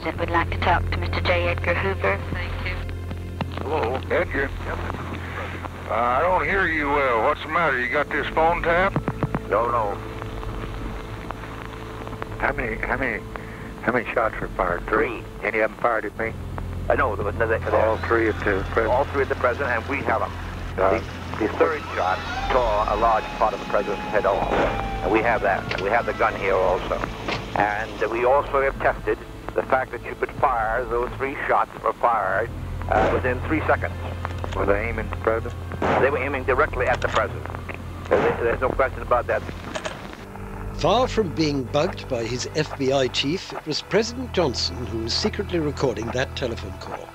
President would like to talk to Mr. J. Edgar Hoover. Thank you. Hello, Edgar. Uh, I don't hear you well. What's the matter? You got this phone tap? No, no. How many, how many, how many shots were fired? Three. Any of them fired at me? I know there was no, there, All three at the president? all three of the president, and we have them. Uh, The, the third shot tore a large part of the president's head off, and we have that. And we have the gun here also. And uh, we also have tested the fact that you could fire those three shots were fired uh, within three seconds. were they aiming at the president? They were aiming directly at the president. There's, there's no question about that. Far from being bugged by his FBI chief, it was President Johnson who was secretly recording that telephone call.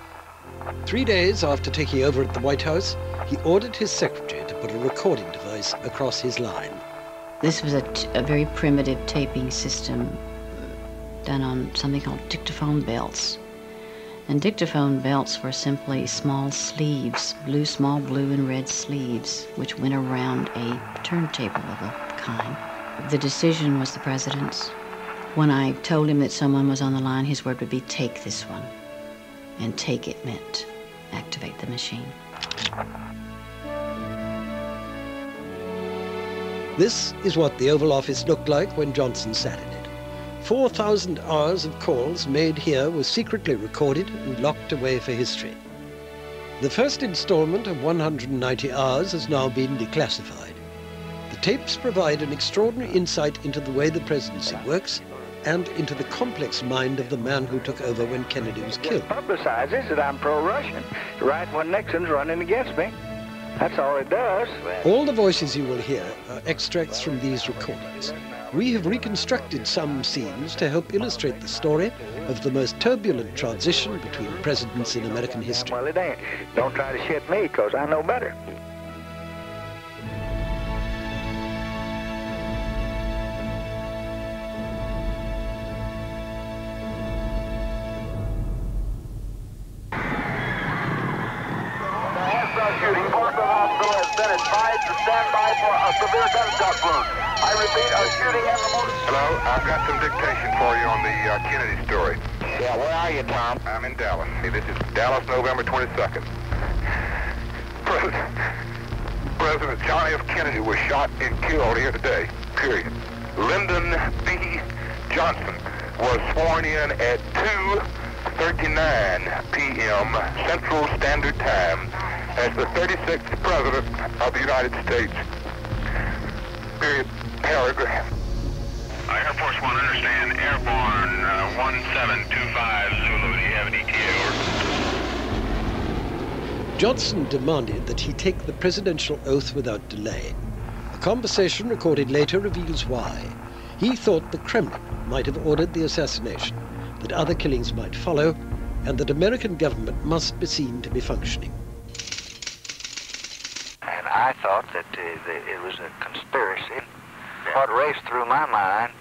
Three days after taking over at the White House, he ordered his secretary to put a recording device across his line. This was a, t- a very primitive taping system done on something called dictaphone belts. And dictaphone belts were simply small sleeves, blue, small blue and red sleeves, which went around a turntable of a kind. The decision was the president's. When I told him that someone was on the line, his word would be take this one. And take it meant activate the machine. This is what the Oval Office looked like when Johnson sat in it. 4,000 hours of calls made here were secretly recorded and locked away for history. The first installment of 190 hours has now been declassified. The tapes provide an extraordinary insight into the way the presidency works and into the complex mind of the man who took over when Kennedy was killed. publicizes that I'm pro-Russian, right when Nixon's running against me. That's all it does. All the voices you will hear are extracts from these recordings. We have reconstructed some scenes to help illustrate the story of the most turbulent transition between presidents in American history. Well, it ain't. Don't try to shit me, 'cause I know better. A severe gunshot wound. I repeat, a shooting in the motor. Hello, I've got some dictation for you on the uh, Kennedy story. Yeah, where are you, Tom? I'm in Dallas. Hey, this is Dallas, November 22nd. President, President John F. Kennedy was shot and killed here today, period. Lyndon B. Johnson was sworn in at 2.39 p.m. Central Standard Time as the 36th President of the United States. Period. Paragraph. Air Force One, understand. Airborne uh, 1725 Zulu. Do you have an ETA? Over. Johnson demanded that he take the presidential oath without delay. A conversation recorded later reveals why. He thought the Kremlin might have ordered the assassination, that other killings might follow, and that American government must be seen to be functioning. And I thought that, uh, it was a conspiracy. What raced through my mind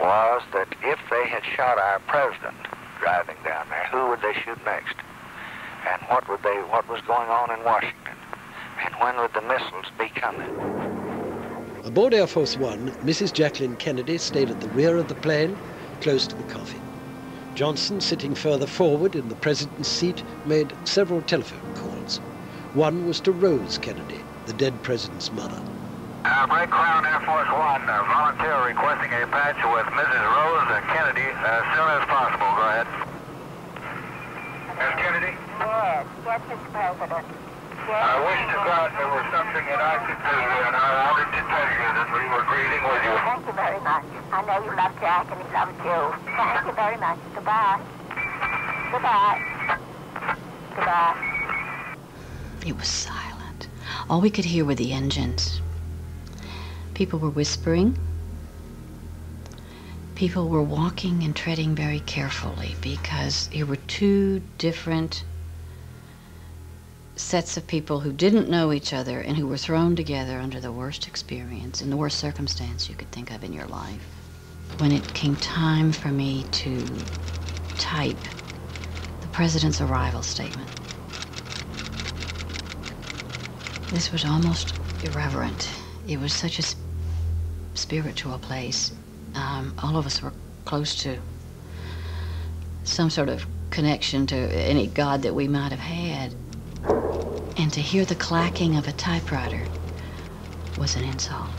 was that if they had shot our president driving down there, who would they shoot next? And what would they? What was going on in Washington? And when would the missiles be coming? Aboard Air Force One, Mrs. Jacqueline Kennedy stayed at the rear of the plane, close to the coffin. Johnson, sitting further forward in the president's seat, made several telephone calls. One was to Rose Kennedy, the dead president's mother. Uh, Break Crown Air Force One, uh, volunteer requesting a patch with Mrs. Rose uh, Kennedy as soon as possible. Go ahead. Miss Kennedy? Yes, yes, Mr. President. I wish to God there was something that I could do, and I wanted to tell you that we were grieving with you. Thank you very much. I know you love Jack and he loves you. Thank you very much. Goodbye. Goodbye. Goodbye. It was silent. All we could hear were the engines. People were whispering. People were walking and treading very carefully because here were two different sets of people who didn't know each other and who were thrown together under the worst experience and the worst circumstance you could think of in your life. When it came time for me to type the president's arrival statement, this was almost irreverent. It was such a s- spiritual place. Um, all of us were close to some sort of connection to any god that we might have had. And to hear the clacking of a typewriter was an insult.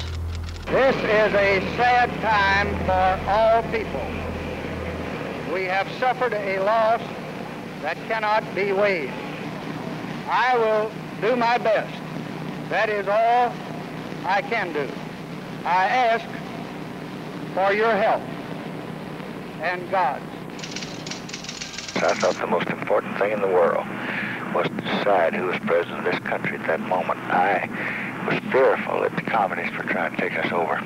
This is a sad time for all people. We have suffered a loss that cannot be weighed. I will do my best. That is all I can do. I ask for your help and God's. I thought the most important thing in the world was to decide who was president of this country at that moment. I was fearful that the communists were trying to take us over.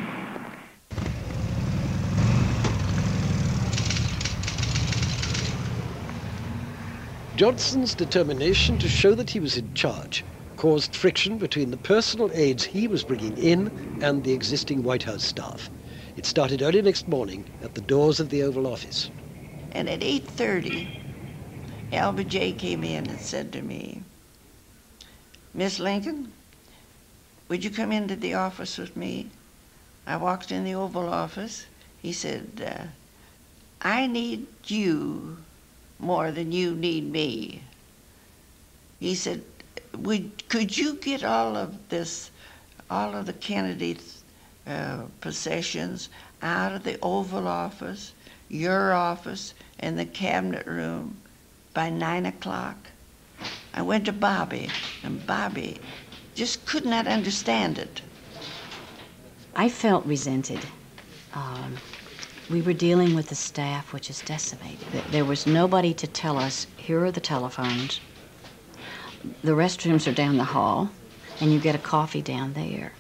Johnson's determination to show that he was in charge caused friction between the personal aides he was bringing in and the existing White House staff. It started early next morning at the doors of the Oval Office. And at 8.30, LBJ came in and said to me, Miss Lincoln, would you come into the office with me? I walked in the Oval Office. He said, uh, I need you more than you need me. He said, Would, could you get all of this, all of the Kennedy uh, possessions out of the Oval Office, your office, and the cabinet room by nine o'clock? I went to Bobby, and Bobby just could not understand it. I felt resented. Um, we were dealing with a staff which is decimated. There was nobody to tell us, here are the telephones, the restrooms are down the hall, and you get a coffee down there.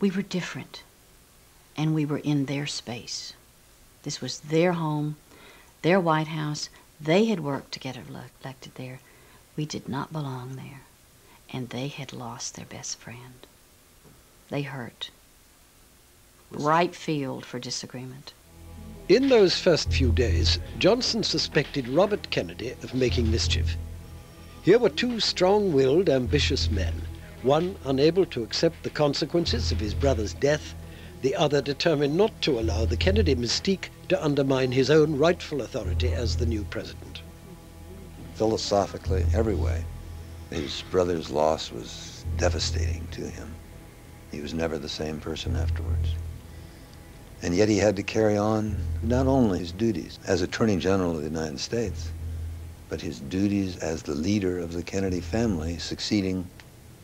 We were different, and we were in their space. This was their home, their White House. They had worked to get elected there. We did not belong there, and they had lost their best friend. They hurt ripe field for disagreement. In those first few days, Johnson suspected Robert Kennedy of making mischief. Here were two strong willed, ambitious men, one unable to accept the consequences of his brother's death, the other determined not to allow the Kennedy mystique to undermine his own rightful authority as the new president. Philosophically, every way, his brother's loss was devastating to him. He was never the same person afterwards. And yet he had to carry on not only his duties as Attorney General of the United States, but his duties as the leader of the Kennedy family, succeeding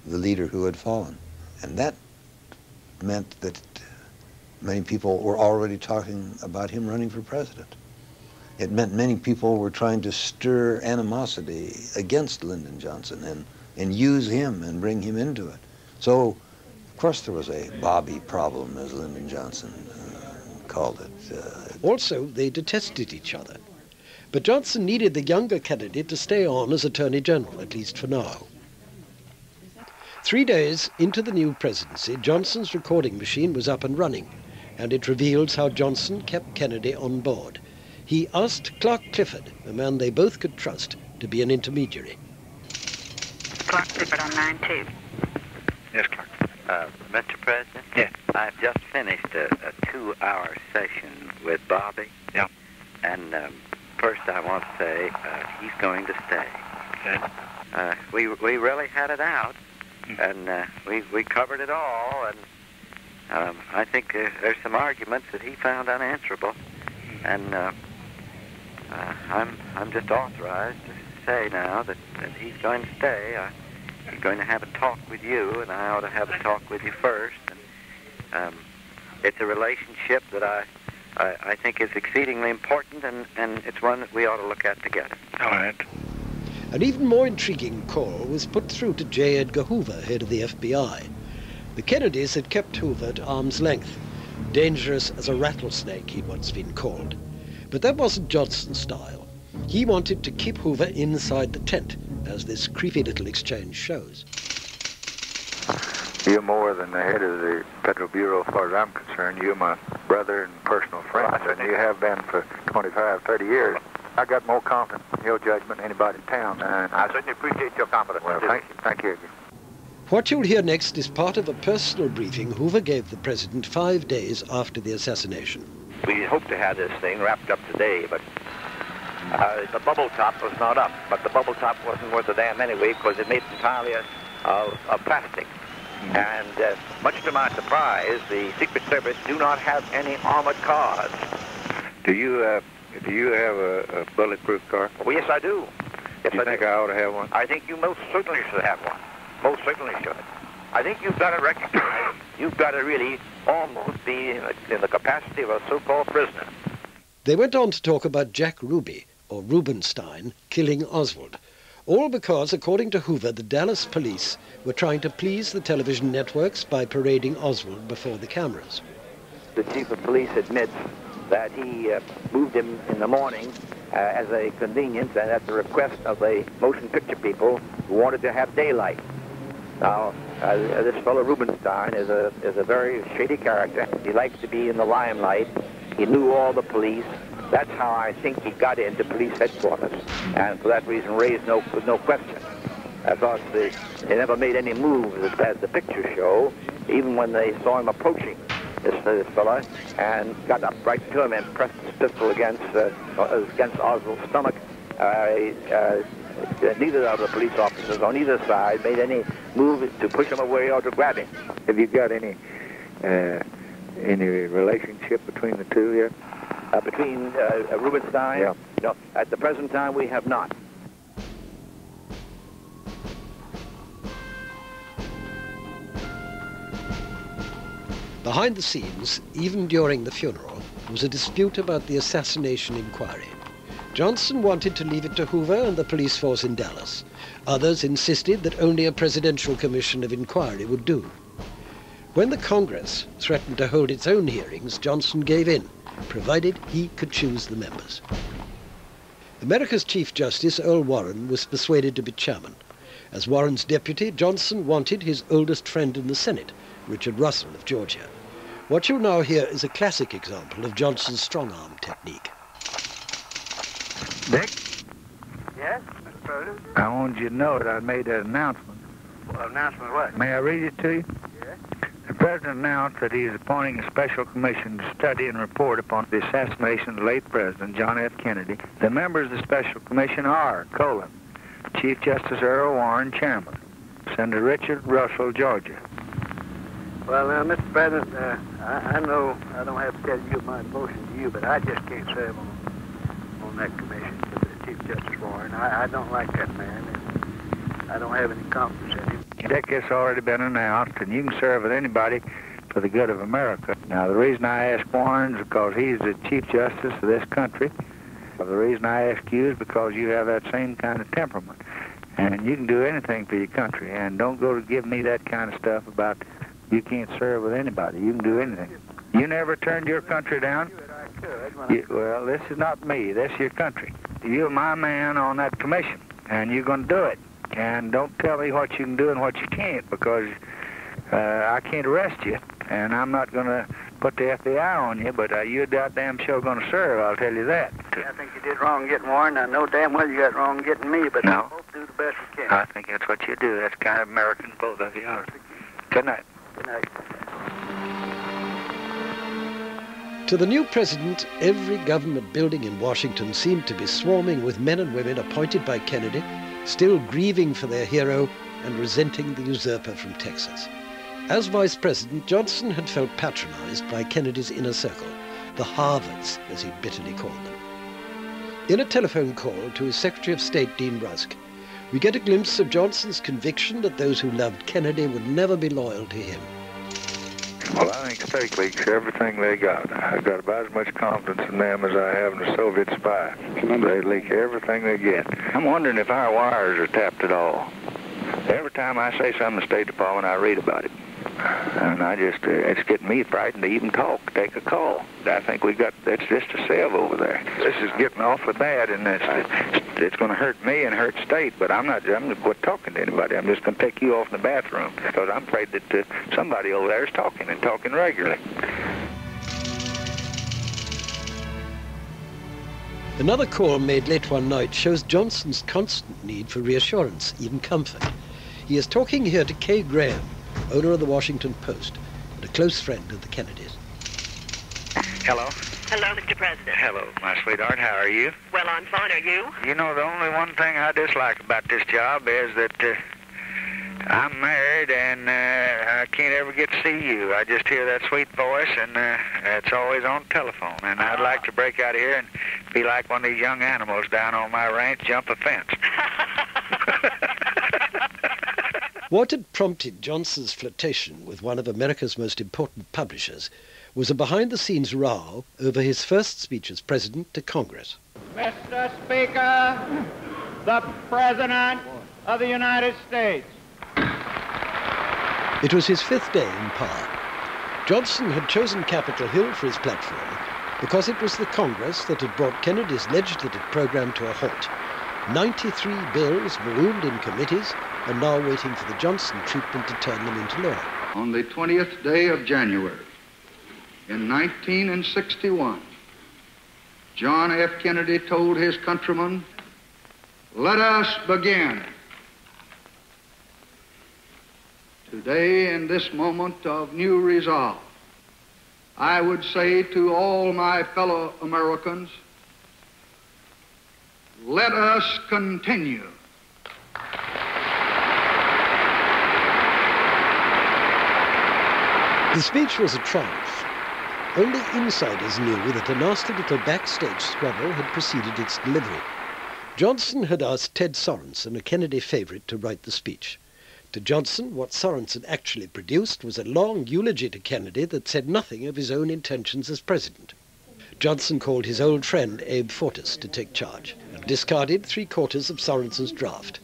the leader who had fallen. And that meant that many people were already talking about him running for president. It meant many people were trying to stir animosity against Lyndon Johnson and, and use him and bring him into it. So, of course, there was a Bobby problem, as Lyndon Johnson called it. Uh, also, they detested each other. But Johnson needed the younger Kennedy to stay on as Attorney General, at least for now. Three days into the new presidency, Johnson's recording machine was up and running, and it reveals how Johnson kept Kennedy on board. He asked Clark Clifford, a man they both could trust, to be an intermediary. Clark Clifford on 9-2. Yes, Clark. Uh, Mr. President? Yes. I've just finished a, a two-hour session with Bobby. Yeah. And um, first I want to say uh, he's going to stay. Okay. Uh, we we really had it out, mm. and uh, we we covered it all, and um, I think uh, there's some arguments that he found unanswerable, mm. and uh, uh, I'm I'm just authorized to say now that, that he's going to stay. I, He's going to have a talk with you, and I ought to have a talk with you first. And um, it's a relationship that I, I, I think is exceedingly important, and, and it's one that we ought to look at together. All right. An even more intriguing call was put through to J. Edgar Hoover, head of the FBI. The Kennedys had kept Hoover at arm's length, dangerous as a rattlesnake, he'd once been called. But that wasn't Johnson's style. He wanted to keep Hoover inside the tent, as this creepy little exchange shows. You're more than the head of the Federal Bureau, as far as I'm concerned. You're my brother and personal friend, and you have been for 25, 30 years. I got more confidence in your judgment than anybody in town. And I certainly appreciate your confidence. Well, thank you. Thank you. What you'll hear next is part of a personal briefing Hoover gave the president five days after the assassination. we hoped to have this thing wrapped up today, but uh, the bubble top was not up. But the bubble top wasn't worth a damn anyway because it made entirely of, of plastic. And uh, much to my surprise, the Secret Service do not have any armored cars. Do you uh, do you have a, a bulletproof car? Well, yes, I do. Yes, you I think do. I ought to have one? I think you most certainly should have one. Most certainly should. I think you've got to recognize, you've got to really almost be in the, in the capacity of a so-called prisoner. They went on to talk about Jack Ruby, or Rubenstein, killing Oswald. All because, according to Hoover, the Dallas police were trying to please the television networks by parading Oswald before the cameras. The chief of police admits that he uh, moved him in the morning uh, as a convenience and at the request of the motion picture people who wanted to have daylight. Now, uh, this fellow Rubenstein is a, is a very shady character. He likes to be in the limelight. He knew all the police. That's how I think he got into police headquarters, and for that reason raised no, no question. I thought they, they never made any moves as, as the pictures show, even when they saw him approaching this, uh, this fella, and got up right to him and pressed his pistol against, uh, against Oswald's stomach. Uh, uh, neither of the police officers on either side made any move to push him away or to grab him. Have you got any uh, any relationship between the two yet? Uh, between uh, Rubenstein? Yeah. No, at the present time we have not. Behind the scenes, even during the funeral, was a dispute about the assassination inquiry. Johnson wanted to leave it to Hoover and the police force in Dallas. Others insisted that only a presidential commission of inquiry would do. When the Congress threatened to hold its own hearings, Johnson gave in, provided he could choose the members. America's Chief Justice, Earl Warren, was persuaded to be chairman. As Warren's deputy, Johnson wanted his oldest friend in the Senate, Richard Russell of Georgia. What you'll now hear is a classic example of Johnson's strong-arm technique. Dick, Yes, Mr. President. I wanted you to know that I made that announcement. Well, announcement what? May I read it to you? The President announced that he is appointing a special commission to study and report upon the assassination of the late President John F. Kennedy. The members of the special commission are, colon, Chief Justice Earl Warren, Chairman, Senator Richard Russell, Georgia. Well, now, Mr. President, uh, I, I know I don't have to tell you my motion to you, but I just can't serve on, on that commission the Chief Justice Warren. I, I don't like that man, and I don't have any confidence in him. Dick, it's already been announced, and you can serve with anybody for the good of America. Now, the reason I ask Warren is because he's the Chief Justice of this country. The reason I ask you is because you have that same kind of temperament. And you can do anything for your country. And don't go to give me that kind of stuff about you can't serve with anybody. You can do anything. You never turned your country down? You, well, this is not me. This is your country. You're my man on that commission, and you're going to do it. And don't tell me what you can do and what you can't, because uh, I can't arrest you, and I'm not going to put the FBI on you, but uh, you're goddamn sure going to serve, I'll tell you that. I think you did wrong getting Warren. I know damn well you got wrong getting me, but No. we both do the best we can. I think that's what you do. That's kind of American, both of you are. Good night. Good night. To the new president, every government building in Washington seemed to be swarming with men and women appointed by Kennedy, still grieving for their hero and resenting the usurper from Texas. As vice president, Johnson had felt patronized by Kennedy's inner circle, the Harvards, as he bitterly called them. In a telephone call to his Secretary of State, Dean Rusk, we get a glimpse of Johnson's conviction that those who loved Kennedy would never be loyal to him. Well, I think State leaks everything they got. I've got about as much confidence in them as I have in a Soviet spy. They leak everything they get. I'm wondering if our wires are tapped at all. Every time I say something in the State Department, I read about it. And I just, uh, it's getting me frightened to even talk, take a call. I think we got, that's just a sieve over there. This is getting off awfully bad, and it's, it's going to hurt me and hurt State, but I'm not, I'm quit talking to anybody. I'm just going to take you off in the bathroom because I'm afraid that uh, somebody over there is talking and talking regularly. Another call made late one night shows Johnson's constant need for reassurance, even comfort. He is talking here to Kay Graham, owner of the Washington Post, and a close friend of the Kennedys. Hello. Hello, Mr. President. Hello, my sweetheart. How are you? Well, I'm fine. Are you? You know, the only one thing I dislike about this job is that uh, I'm married and uh, I can't ever get to see you. I just hear that sweet voice, and uh, it's always on telephone. And I'd like to break out of here and be like one of these young animals down on my ranch, jump a fence. What had prompted Johnson's flirtation with one of America's most important publishers was a behind-the-scenes row over his first speech as president to Congress. Mr. Speaker, the President of the United States. It was his fifth day in power. Johnson had chosen Capitol Hill for his platform because it was the Congress that had brought Kennedy's legislative program to a halt. 93 bills marooned in committees and now waiting for the Johnson treatment to turn them into law. On the 20th day of January in 1961, John F. Kennedy told his countrymen, let us begin. Today, in this moment of new resolve, I would say to all my fellow Americans, let us continue. The speech was a triumph. Only insiders knew that a nasty little backstage squabble had preceded its delivery. Johnson had asked Ted Sorensen, a Kennedy favorite, to write the speech. To Johnson, what Sorensen actually produced was a long eulogy to Kennedy that said nothing of his own intentions as president. Johnson called his old friend Abe Fortas to take charge and discarded three quarters of Sorensen's draft.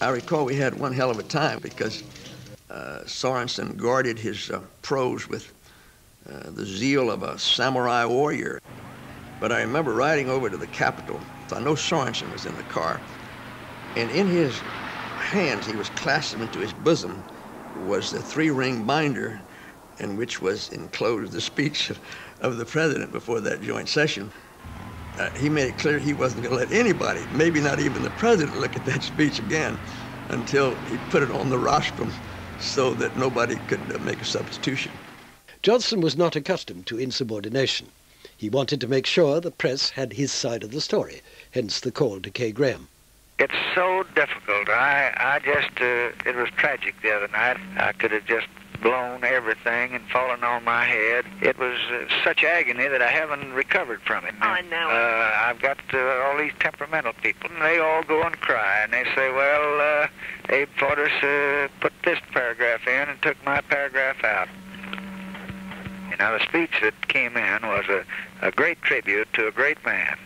I recall we had one hell of a time because uh, Sorensen guarded his uh, prose with uh, the zeal of a samurai warrior. But I remember riding over to the Capitol. I know Sorensen was in the car. And in his hands, he was clasping into his bosom, was the three-ring binder in which was enclosed the speech of the president before that joint session. Uh, he made it clear he wasn't going to let anybody, maybe not even the president, look at that speech again until he put it on the rostrum so that nobody could uh, make a substitution. Johnson was not accustomed to insubordination. He wanted to make sure the press had his side of the story, hence the call to Kay Graham. It's so difficult. I, I just, uh, it was tragic the other night. I could have just blown everything and fallen on my head. It was uh, such agony that I haven't recovered from it. I know. Uh, I've got uh, all these temperamental people, and they all go and cry, and they say, well, uh, Abe Fortas uh, put this paragraph in and took my paragraph out. You know, the speech that came in was a, a great tribute to a great man.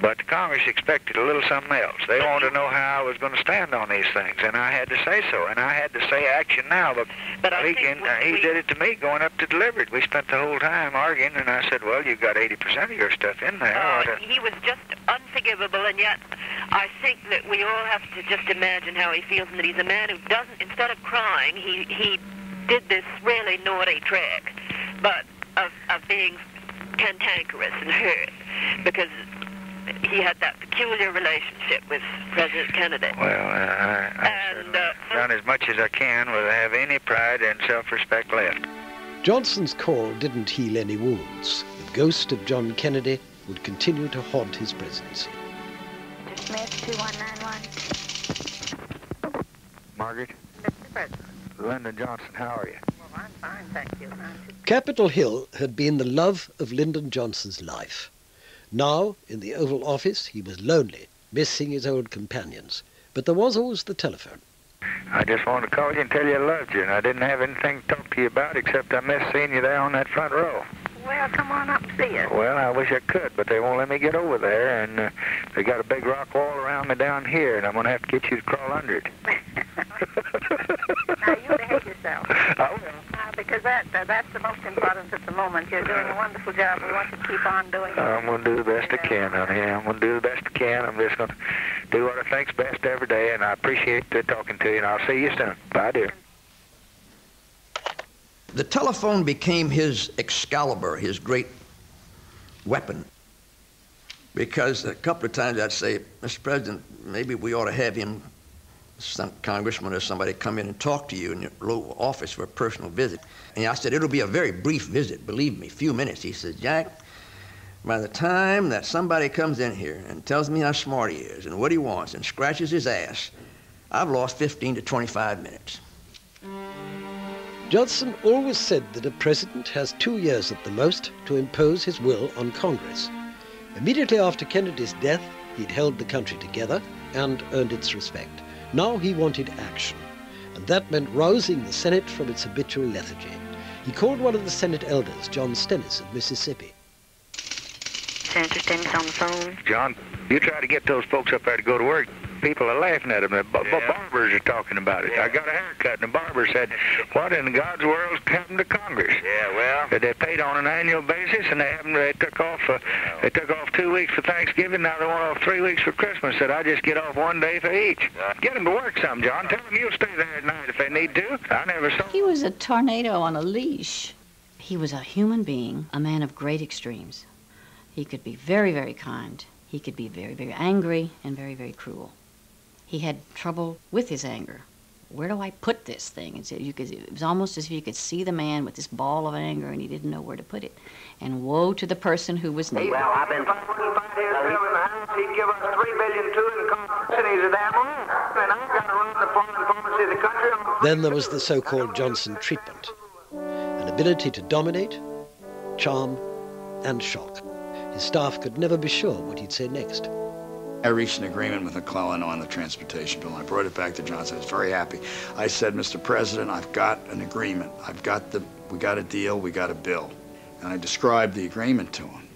But Congress expected a little something else. They wanted to know how I was going to stand on these things, and I had to say so. And I had to say action now. But, but he, can, uh, he did it to me going up to deliver it. We spent the whole time arguing, and I said, well, you've got 80% of your stuff in there. Uh, he was just unforgivable, and yet I think that we all have to just imagine how he feels, and that he's a man who doesn't, instead of crying, he, he did this really naughty trick, but of, of being cantankerous and hurt, because he had that peculiar relationship with President Kennedy. Well, I, I and, uh, done as much as I can without have any pride and self-respect left. Johnson's call didn't heal any wounds. The ghost of John Kennedy would continue to haunt his presidency. Mr. Smith, 2191. Margaret? Mr. President. Lyndon Johnson, how are you? Well, I'm fine, thank you. Capitol Hill had been the love of Lyndon Johnson's life. Now, in the Oval Office, he was lonely, missing his old companions. But there was always the telephone. I just wanted to call you and tell you I loved you, and I didn't have anything to talk to you about except I missed seeing you there on that front row. Well, come on up and see us. Well, I wish I could, but they won't let me get over there, and uh, they got a big rock wall around me down here, and I'm going to have to get you to crawl under it. now, you behave yourself. I will. Because that, uh, that's the most important at the moment. You're doing a wonderful job. We want you to keep on doing it. I'm going to do the best I can, honey. I'm going to do the best I can. I'm just going to do what I think's best every day, and I appreciate uh, talking to you, and I'll see you soon. Bye, dear. The telephone became his Excalibur, his great weapon. Because a couple of times I'd say, Mr. President, maybe we ought to have him some congressman or somebody come in and talk to you in your local office for a personal visit. And I said, it'll be a very brief visit, believe me, a few minutes. He said, Jack, by the time that somebody comes in here and tells me how smart he is and what he wants and scratches his ass, I've lost 15 to 25 minutes. Johnson always said that a president has two years at the most to impose his will on Congress. Immediately after Kennedy's death, he'd held the country together and earned its respect. Now he wanted action, and that meant rousing the Senate from its habitual lethargy. He called one of the Senate elders, John Stennis of Mississippi. Senator Stennis on the phone. John, you try to get those folks up there to go to work. People are laughing at him. The b- b- barbers are talking about it. I got a haircut, and the barber said, "What in God's world happened to Congress?" Yeah, well. That they paid on an annual basis, and they haven't. They took off. Uh, they took off two weeks for Thanksgiving. Now they want off three weeks for Christmas. Said I just get off one day for each. Get them to work some, John. Tell them you'll stay there at night if they need to. I never saw. He was a tornado on a leash. He was a human being, a man of great extremes. He could be very, very kind. He could be very, very angry and very, very cruel. He had trouble with his anger. Where do I put this thing? It's, you could, it was almost as if you could see the man with this ball of anger and he didn't know where to put it. And woe to the person who was near. Well, I've been. He'd give us three billion two in compensation. He's a damn old. And I've got to run the foreign policy of the country. Then there was the so-called Johnson treatment, an ability to dominate, charm, and shock. His staff could never be sure what he'd say next. I reached an agreement with McClellan on the transportation bill. I brought it back to Johnson. I was very happy. I said, Mr. President, I've got an agreement. I've got the, we got a deal, we got a bill. And I described the agreement to him.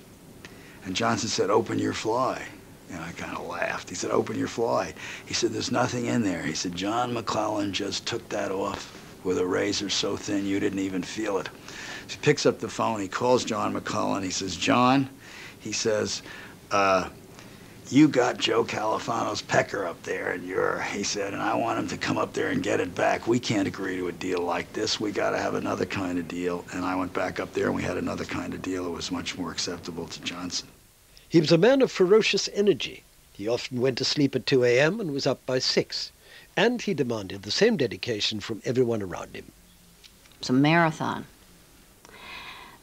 And Johnson said, open your fly. And I kind of laughed. He said, open your fly. He said, there's nothing in there. He said, John McClellan just took that off with a razor so thin you didn't even feel it. He picks up the phone. He calls John McClellan. He says, John, he says, uh, you got Joe Califano's pecker up there, and you're, he said, and I want him to come up there and get it back. We can't agree to a deal like this. We got to have another kind of deal. And I went back up there, and we had another kind of deal that was much more acceptable to Johnson. He was a man of ferocious energy. He often went to sleep at 2 a.m. and was up by 6. And he demanded the same dedication from everyone around him. It was a marathon.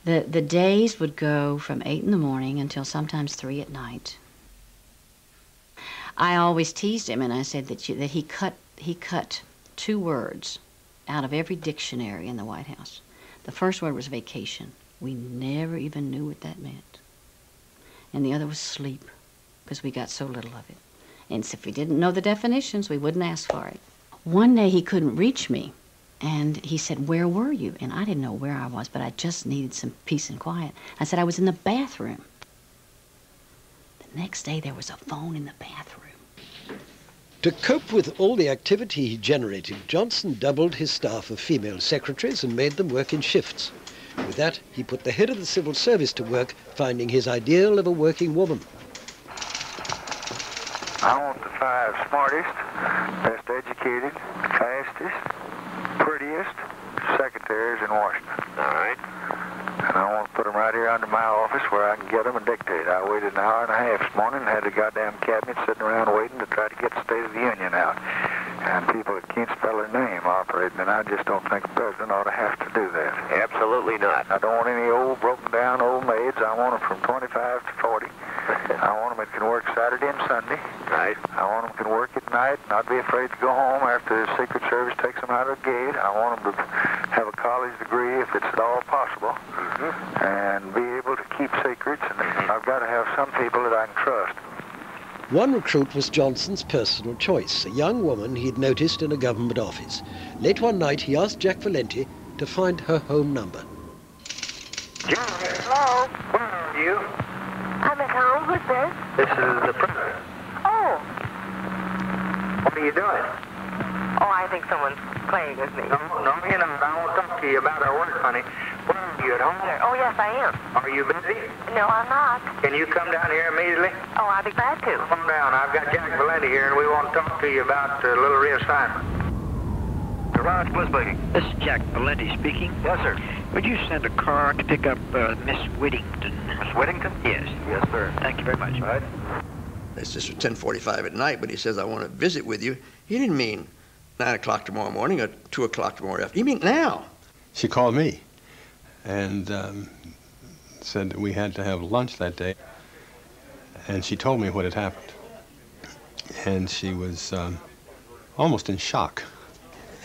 The, the days would go from 8 in the morning until sometimes 3 at night. I always teased him, and I said that, you, that he, cut, he cut two words out of every dictionary in the White House. The first word was vacation. We never even knew what that meant. And the other was sleep, because we got so little of it. And so if we didn't know the definitions, we wouldn't ask for it. One day he couldn't reach me, and he said, Where were you? And I didn't know where I was, but I just needed some peace and quiet. I said, I was in the bathroom. The next day, there was a phone in the bathroom. To cope with all the activity he generated, Johnson doubled his staff of female secretaries and made them work in shifts. With that, he put the head of the civil service to work finding his ideal of a working woman. I want the five smartest, best educated, fastest, prettiest secretaries in Washington. All right. And I want to put them right here under my office where I can get them and dictate. I waited an hour and a half this morning and had the goddamn cabinet sitting around waiting to try to get the State of the Union out. And people that can't spell their name operating, and I just don't think a president ought to have to do that. Absolutely not. I don't want any old, broken down old maids. I want them from 25 to 40. I want them that can work Saturday and Sunday. Right. I want them can work at night, not be afraid to go home after the Secret Service takes them out of the gate. I want them to have a college degree if it's at all possible, mm-hmm. and be able to keep secrets. And mm-hmm. I've got to have some people that I can trust. One recruit was Johnson's personal choice, a young woman he'd noticed in a government office. Late one night, he asked Jack Valenti to find her home number. Hello? Where are you? I'm at home. Who's this? This is the president. Oh. What are you doing? Oh, I think someone's playing with me. No, no, you know, I won't talk to you about our work, honey. Where are you, at home? Oh, yes, I am. Are you busy? No, I'm not. Can you come down here immediately? Oh, I'll be glad to. Come down. I've got Jack Valenti here, and we want to talk to you about a little reassignment. Ron Split speaking. This is Jack Valenti speaking. Yes, sir. Would you send a car to pick up uh, Miss Whittington? Miss Whittington? Yes. Yes, sir. Thank you very much. Right. It's just 10:45 at night, but he says, "I want to visit with you." He didn't mean 9 o'clock tomorrow morning or 2 o'clock tomorrow afternoon. He meant now. She called me and um, said that we had to have lunch that day. And she told me what had happened. And she was um, almost in shock.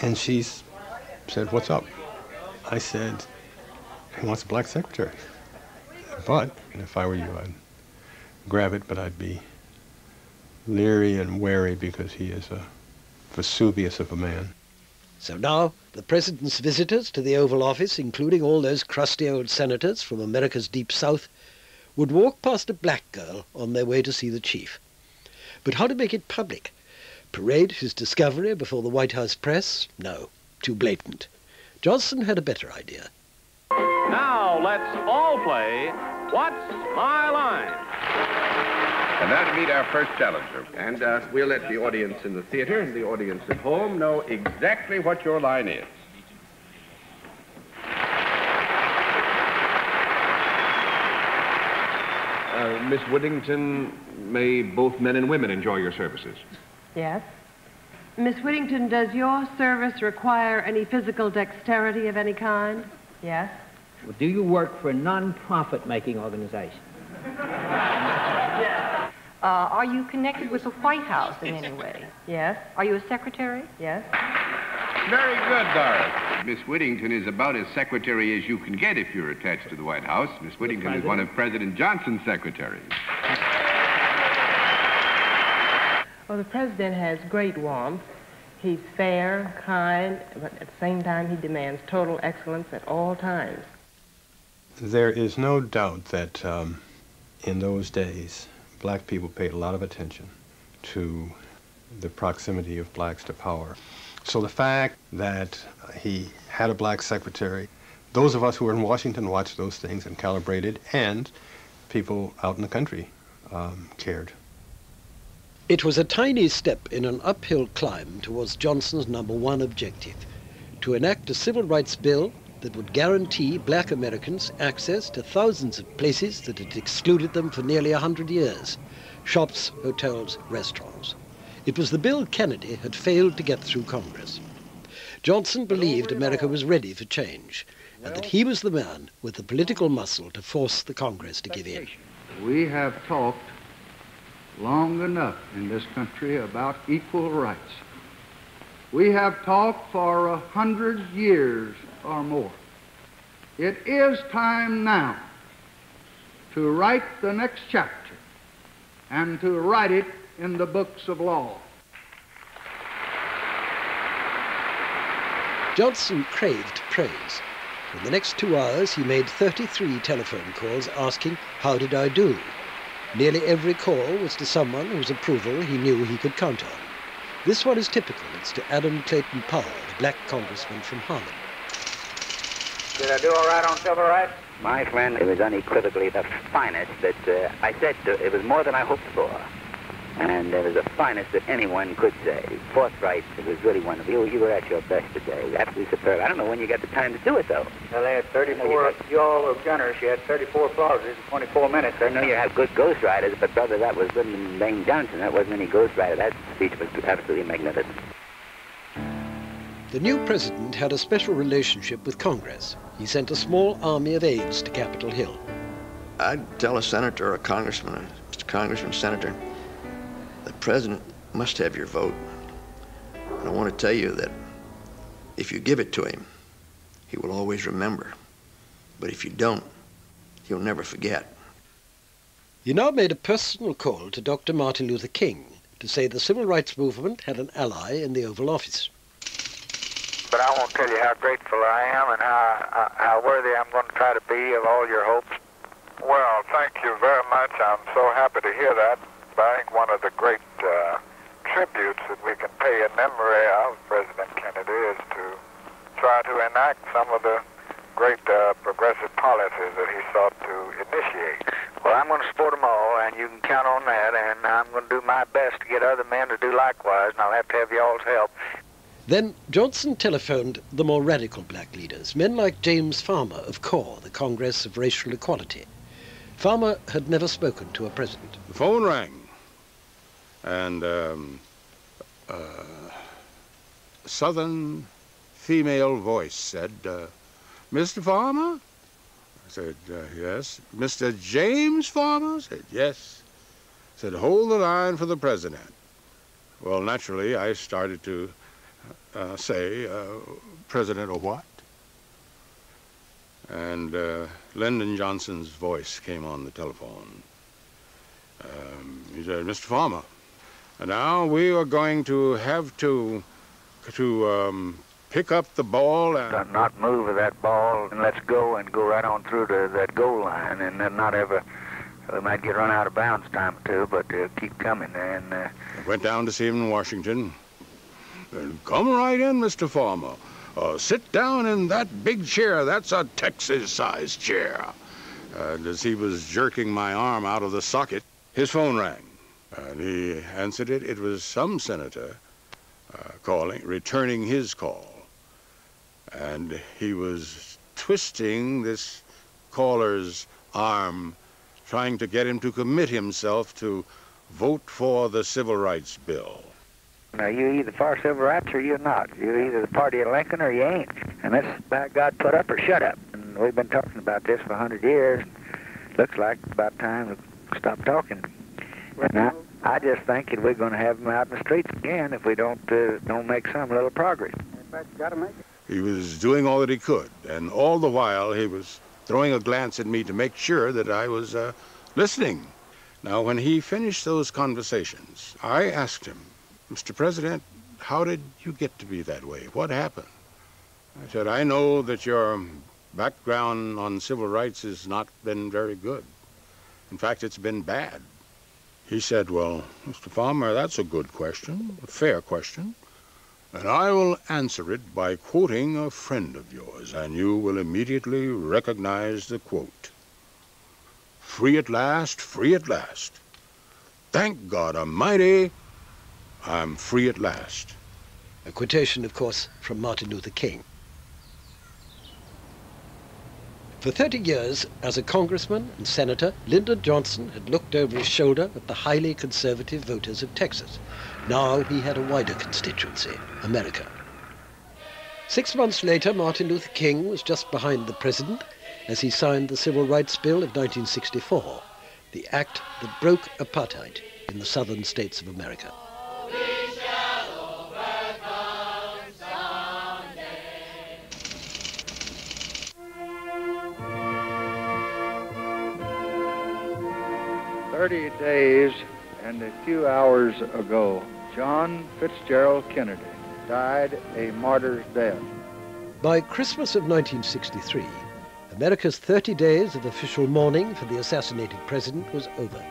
And she said, What's up? I said, He wants a black secretary. But if I were you, I'd grab it, but I'd be leery and wary because he is a Vesuvius of a man. So now, the President's visitors to the Oval Office, including all those crusty old senators from America's deep south, would walk past a black girl on their way to see the chief. But how to make it public? Parade his discovery before the White House press? No, too blatant. Johnson had a better idea. Now let's all play What's My Line? And now to meet our first challenger. And uh, we'll let the audience in the theater and the audience at home know exactly what your line is. Uh, Miss Whittington, may both men and women enjoy your services. Yes. Miss Whittington, does your service require any physical dexterity of any kind? Yes. Well, do you work for a non-profit making organization? Uh, are you connected with the White House in any way? Yes. Are you a secretary? Yes. Very good, Doris. Miss Whittington is about as secretary as you can get if you're attached to the White House. Miss Whittington is one of President Johnson's secretaries. Well, the president has great warmth. He's fair, kind, but at the same time, he demands total excellence at all times. There is no doubt that um, in those days, black people paid a lot of attention to the proximity of blacks to power. So the fact that he had a black secretary, those of us who were in Washington watched those things and calibrated, and people out in the country um, cared. It was a tiny step in an uphill climb towards Johnson's number one objective, to enact a civil rights bill that would guarantee black Americans access to thousands of places that had excluded them for nearly a hundred years, shops, hotels, restaurants. It was the bill Kennedy had failed to get through Congress. Johnson believed America was ready for change, and that he was the man with the political muscle to force the Congress to give in. We have talked long enough in this country about equal rights. We have talked for a hundred years or more. It is time now to write the next chapter and to write it in the books of law. Johnson craved praise. In the next two hours, he made 33 telephone calls asking, How did I do? Nearly every call was to someone whose approval he knew he could count on. This one is typical. It's to Adam Clayton Powell, the black congressman from Harlem. Did I do all right on civil rights? My friend, it was unequivocally the finest that uh, I said to, it was more than I hoped for. And it was the finest that anyone could say. Forthright, it was really wonderful. You, you were at your best today. Absolutely superb. I don't know when you got the time to do it, though. Well, they had 34, you, got, you all were gunners. You had 34 applauses in 24 minutes. I know you have good ghost ghostwriters, but, brother, that was Lyndon Baines Johnson. That wasn't any ghost ghostwriter. That speech was absolutely magnificent. The new president had a special relationship with Congress. He sent a small army of aides to Capitol Hill. I'd tell a senator or a congressman, Mr. Congressman, Senator, the president must have your vote. And I want to tell you that if you give it to him, he will always remember. But if you don't, he'll never forget. He now made a personal call to Dr. Martin Luther King to say the civil rights movement had an ally in the Oval Office. But I won't tell you how grateful I am and how, how worthy I'm going to try to be of all your hopes. Well, thank you very much. I'm so happy to hear that. I think one of the great uh, tributes that we can pay in memory of President Kennedy is to try to enact some of the great uh, progressive policies that he sought to initiate. Well, I'm going to support them all, and you can count on that, and I'm going to do my best to get other men to do likewise, and I'll have to have y'all's help. Then Johnson telephoned the more radical black leaders, men like James Farmer of CORE, the Congress of Racial Equality. Farmer had never spoken to a president. The phone rang, and um, uh, southern female voice said, uh, Mr. Farmer? I said, uh, yes. Mr. James Farmer? I said, yes. I said, hold the line for the president. Well, naturally, I started to uh, say, uh, President or what? And uh, Lyndon Johnson's voice came on the telephone. Um, he said, Mr. Farmer, now we are going to have to to um, pick up the ball and not move that ball and let's go and go right on through to that goal line and then not ever we might get run out of bounds time or two, but uh, keep coming. And uh, went down to see him in Washington. And come right in, Mr. Farmer. Uh, sit down in that big chair. That's a Texas-sized chair. And as he was jerking my arm out of the socket, his phone rang. And he answered it. It was some senator uh, calling, returning his call. And he was twisting this caller's arm, trying to get him to commit himself to vote for the Civil Rights Bill. Now, you either for civil rights or you're not. You're either the party of Lincoln or you ain't. And that's about God put up or shut up. And we've been talking about this for a hundred years. Looks like about time to stop talking. Now, I just think that we're going to have them out in the streets again if we don't uh, don't make some little progress. Got to make it. He was doing all that he could, and all the while he was throwing a glance at me to make sure that I was uh, listening. Now, when he finished those conversations, I asked him, Mr. President, how did you get to be that way? What happened? I said, I know that your background on civil rights has not been very good. In fact, it's been bad. He said, Well, Mr. Farmer, that's a good question, a fair question. And I will answer it by quoting a friend of yours, and you will immediately recognize the quote. Free at last, free at last. Thank God Almighty, I'm free at last. A quotation, of course, from Martin Luther King. For 30 years, as a congressman and senator, Lyndon Johnson had looked over his shoulder at the highly conservative voters of Texas. Now he had a wider constituency, America. Six months later, Martin Luther King was just behind the president as he signed the Civil Rights Bill of 1964, the act that broke apartheid in the southern states of America. Thirty days and a few hours ago, John Fitzgerald Kennedy died a martyr's death. By Christmas of 1963, America's 30 days of official mourning for the assassinated president was over.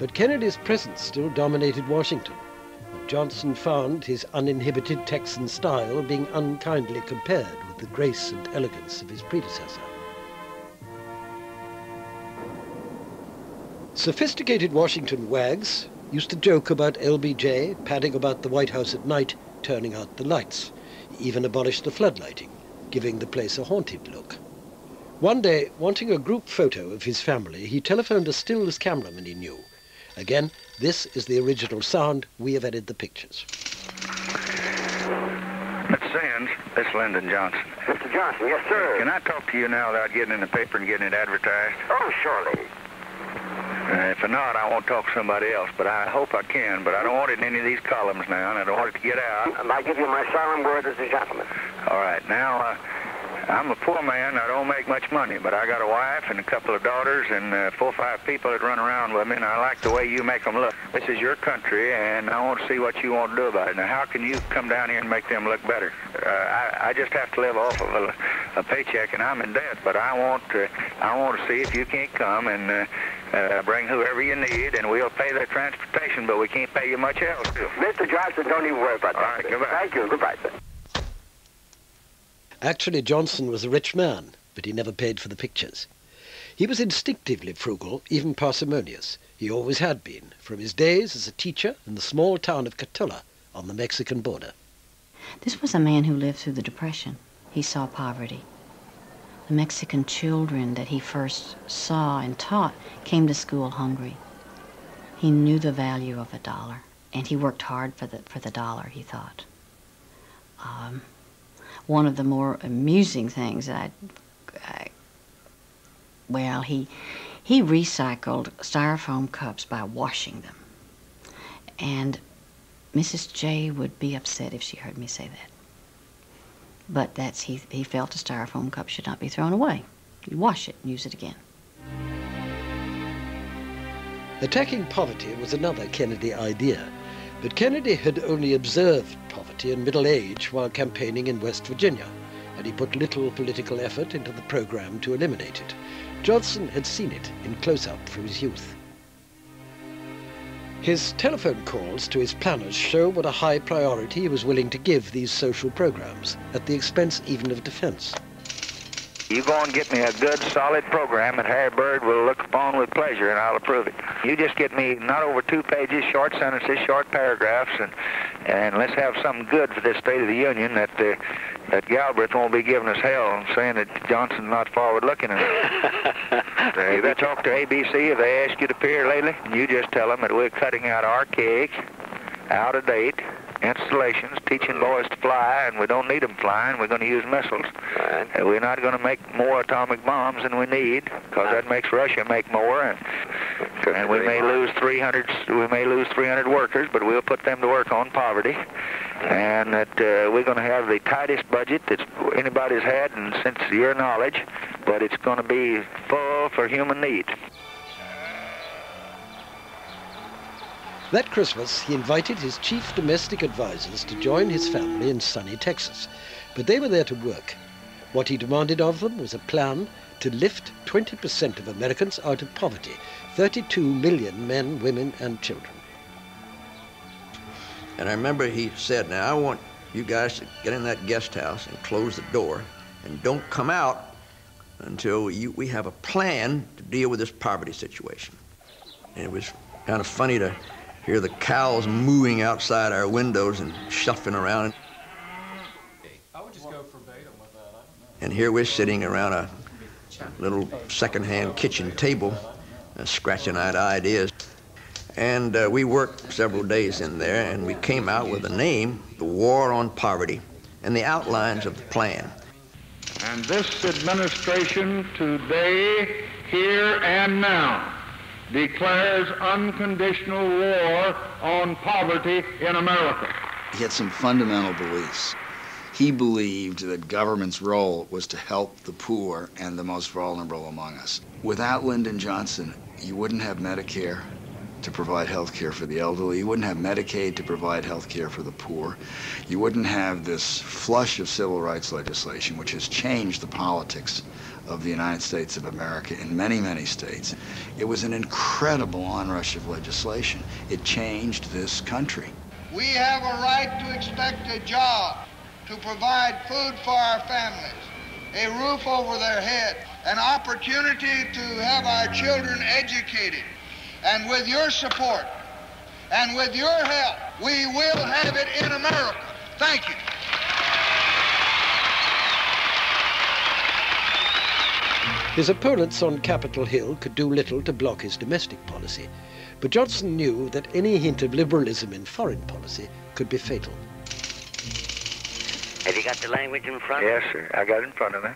But Kennedy's presence still dominated Washington, Johnson found his uninhibited Texan style being unkindly compared with the grace and elegance of his predecessor. Sophisticated Washington wags used to joke about LBJ padding about the White House at night, turning out the lights. Even abolished the floodlighting, giving the place a haunted look. One day, wanting a group photo of his family, he telephoned a stillness cameraman he knew. Again, this is the original sound. We have added the pictures. Miss Sands, this is Lyndon Johnson. Mr. Johnson, yes, sir. Can I talk to you now without getting in the paper and getting it advertised? Oh, surely. Uh, if not, I won't talk to somebody else, but I hope I can. But I don't want it in any of these columns now, and I don't want it to get out. And I give you my solemn word as a gentleman. All right. Now, uh, I'm a poor man. I don't make much money, but I got a wife and a couple of daughters and uh, four or five people that run around with me, and I like the way you make them look. This is your country, and I want to see what you want to do about it. Now, how can you come down here and make them look better? Uh, I, I just have to live off of a, a paycheck, and I'm in debt. But I want to, I want to see if you can't come and uh, uh, bring whoever you need, and we'll pay their transportation, but we can't pay you much else. Mr. Johnson, don't even worry about that. right, goodbye. Thank you. Goodbye, sir. Actually, Johnson was a rich man, but he never paid for the pictures. He was instinctively frugal, even parsimonious. He always had been, from his days as a teacher in the small town of Cotulla on the Mexican border. This was a man who lived through the Depression. He saw poverty. The Mexican children that he first saw and taught came to school hungry. He knew the value of a dollar, and he worked hard for the for the dollar. He thought. Um, one of the more amusing things I, I well, he he recycled styrofoam cups by washing them, and Mrs. J would be upset if she heard me say that. But that's he he felt a styrofoam cup should not be thrown away. You wash it and use it again. Attacking poverty was another Kennedy idea, but Kennedy had only observed poverty in middle age while campaigning in West Virginia, and he put little political effort into the program to eliminate it. Johnson had seen it in close-up from his youth. His telephone calls to his planners show what a high priority he was willing to give these social programs, at the expense even of defense. You go and get me a good, solid program that Harry Byrd will look upon with pleasure, and I'll approve it. You just get me not over two pages, short sentences, short paragraphs, and and let's have something good for this State of the Union that uh, that Galbraith won't be giving us hell and saying that Johnson's not forward-looking enough. Have you talked to ABC? Have they asked you to appear lately? You just tell them that we're cutting out archaic, out-of-date installations, teaching boys to fly, and we don't need them flying. We're going to use missiles. Right. And we're not going to make more atomic bombs than we need, because that makes Russia make more. And, and we may lose 300. We may lose 300 workers, but we'll put them to work on poverty. And that uh, we're going to have the tightest budget that anybody's had, and since your knowledge, but it's going to be full for human needs. That Christmas, he invited his chief domestic advisers to join his family in sunny Texas, but they were there to work. What he demanded of them was a plan to lift 20% of Americans out of poverty, 32 million men, women, and children. And I remember he said, now I want you guys to get in that guest house and close the door and don't come out until you, we have a plan to deal with this poverty situation. And it was kind of funny to hear the cows mooing outside our windows and shuffling around. And here we're sitting around a little second-hand kitchen table, uh, scratching out ideas. And uh, we worked several days in there, and we came out with a name, The War on Poverty, and the outlines of the plan. And this administration today, here and now, declares unconditional war on poverty in America. He had some fundamental beliefs. He believed that government's role was to help the poor and the most vulnerable among us. Without Lyndon Johnson, you wouldn't have Medicare to provide health care for the elderly. You wouldn't have Medicaid to provide health care for the poor. You wouldn't have this flush of civil rights legislation, which has changed the politics of the United States of America in many, many states. It was an incredible onrush of legislation. It changed this country. We have a right to expect a job, to provide food for our families, a roof over their head, an opportunity to have our children educated. And with your support and with your help, we will have it in America. Thank you. His opponents on Capitol Hill could do little to block his domestic policy, but Johnson knew that any hint of liberalism in foreign policy could be fatal. Have you got the language in front? Yes, sir. I got it in front of me.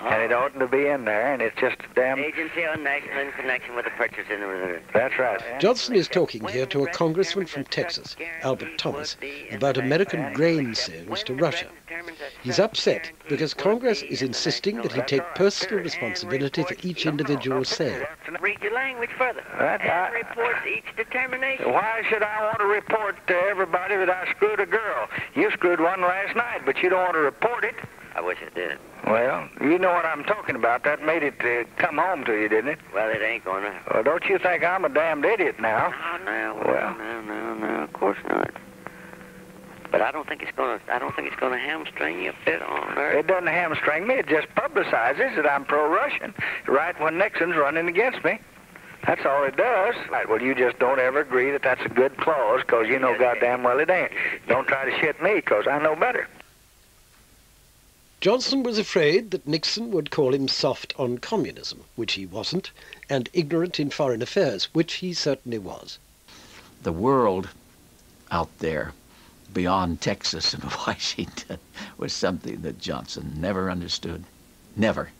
Oh. And it oughtn't to be in there, and it's just a damn... Agency on national in connection with the purchase in the... That's right. Johnson is talking here to a congressman from Texas, Albert Thomas, about American grain sales to Russia. He's upset because Congress is insisting that he take personal responsibility for each individual sale. Read your language further. That, I, reports each determination. Why should I want to report to everybody that I screwed a girl? You screwed one last night, but you don't want to report it. I wish I did. Well, you know what I'm talking about. That made it uh, come home to you, didn't it? Well, it ain't gonna. Well, don't you think I'm a damned idiot now? No, no, well, no, no, no, of course not. But I don't think it's gonna. I don't think it's gonna hamstring you a bit on there. It doesn't hamstring me. It just publicizes that I'm pro-Russian right when Nixon's running against me. That's all it does. Right, well, you just don't ever agree that that's a good clause because you know goddamn well it ain't. Don't try to shit me because I know better. Johnson was afraid that Nixon would call him soft on communism, which he wasn't, and ignorant in foreign affairs, which he certainly was. The world out there beyond Texas and Washington was something that Johnson never understood, never,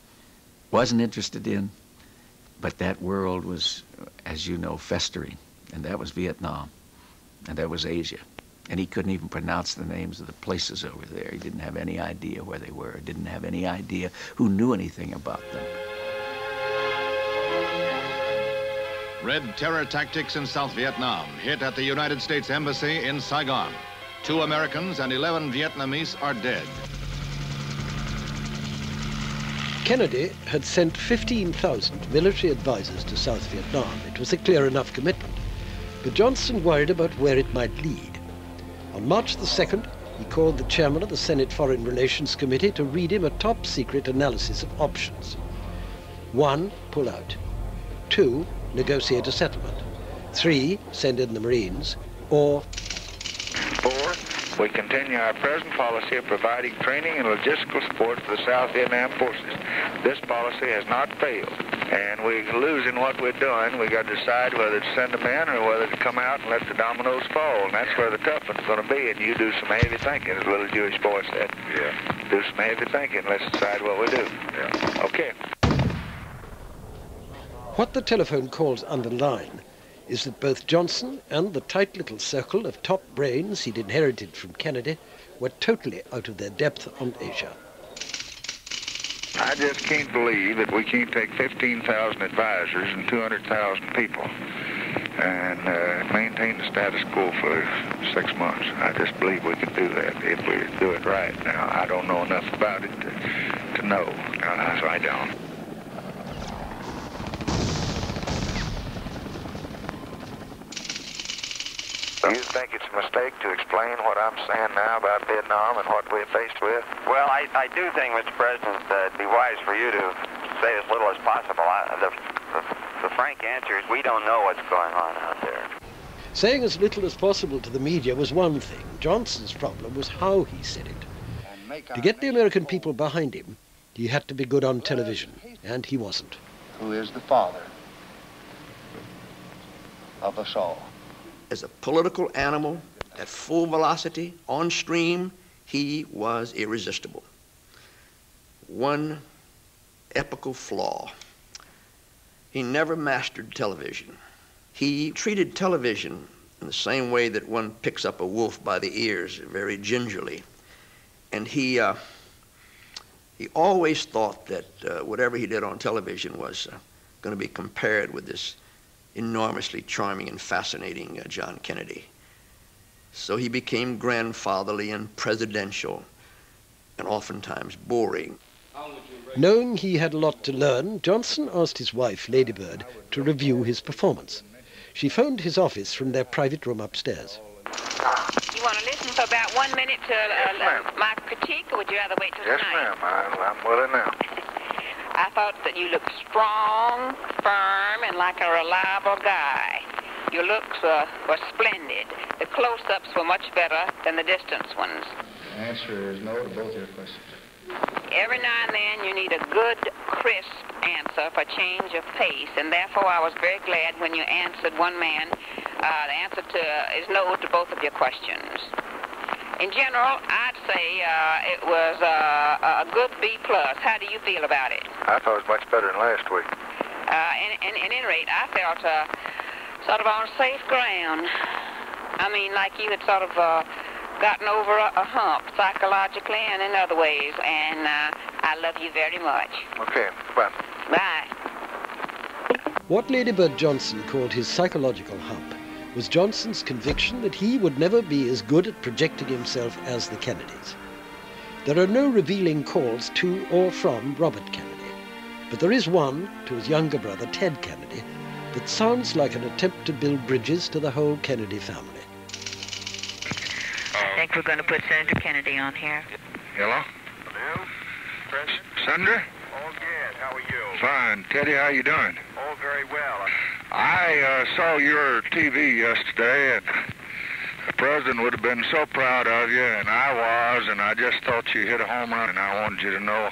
wasn't interested in. But that world was, as you know, festering, and that was Vietnam, and that was Asia. And he couldn't even pronounce the names of the places over there. He didn't have any idea where they were, didn't have any idea who knew anything about them. Red terror tactics in South Vietnam hit at the United States Embassy in Saigon. Two Americans and 11 Vietnamese are dead. Kennedy had sent 15,000 military advisers to South Vietnam. It was a clear enough commitment. But Johnson worried about where it might lead. On March the 2nd, he called the chairman of the Senate Foreign Relations Committee to read him a top secret analysis of options. One, pull out. Two, negotiate a settlement. Three, send in the Marines. Or Four, we continue our present policy of providing training and logistical support to the South Vietnam forces. This policy has not failed, and we're losing what we're doing. We've got to decide whether to send them in or whether to come out and let the dominoes fall, and that's where the tough one's going to be. And you do some heavy thinking, as a little Jewish boy said. Yeah. Do some heavy thinking. Let's decide what we do. Yeah. Okay. What the telephone calls underline is that both Johnson and the tight little circle of top brains he'd inherited from Kennedy were totally out of their depth on Asia. I just can't believe that we can't take 15,000 advisors and 200,000 people and uh, maintain the status quo for six months. I just believe we can do that if we do it right. Now, I don't know enough about it to, to know, uh, so I don't. Do you think it's a mistake to explain what I'm saying now about Vietnam and what we're faced with? Well, I, I do think, Mr. President, that it'd be wise for you to say as little as possible. I, the, the, the frank answer is we don't know what's going on out there. Saying as little as possible to the media was one thing. Johnson's problem was how he said it. To get the American people behind him, he had to be good on television, and he wasn't. Who is the father of us all? As a political animal at full velocity, on stream, he was irresistible. One epical flaw. He never mastered television. He treated television in the same way that one picks up a wolf by the ears, very gingerly. And he, uh, he always thought that uh, whatever he did on television was uh, going to be compared with this enormously charming and fascinating uh, John Kennedy. So he became grandfatherly and presidential and oftentimes boring. Knowing he had a lot to learn, Johnson asked his wife, Lady Bird, to review his performance. She phoned his office from their private room upstairs. You want to listen for about one minute to uh, my critique, or would you rather wait till Yes, tonight? ma'am. I, I'm willing now. I thought that you looked strong, firm, and like a reliable guy. Your looks uh, were splendid. The close-ups were much better than the distance ones. The answer is no to both your questions. Every now and then you need a good, crisp answer for change of pace, and therefore I was very glad when you answered one man. Uh, the answer to is no to both of your questions. In general, I'd say uh, it was uh, a good B plus. How do you feel about it? I thought it was much better than last week. Uh, in, in, in any rate, I felt uh, sort of on safe ground. I mean, like you had sort of uh, gotten over a, a hump psychologically and in other ways. And uh, I love you very much. Okay, bye. Bye. What Lady Bird Johnson called his psychological hump was Johnson's conviction that he would never be as good at projecting himself as the Kennedys. There are no revealing calls to or from Robert Kennedy, but there is one to his younger brother, Ted Kennedy, that sounds like an attempt to build bridges to the whole Kennedy family. I think we're going to put Senator Kennedy on here. Hello? Hello? President? Senator? All good. How are you? Fine. Teddy, how are you doing? All very well. I uh, saw your TV yesterday, and the president would have been so proud of you, and I was, and I just thought you hit a home run, and I wanted you to know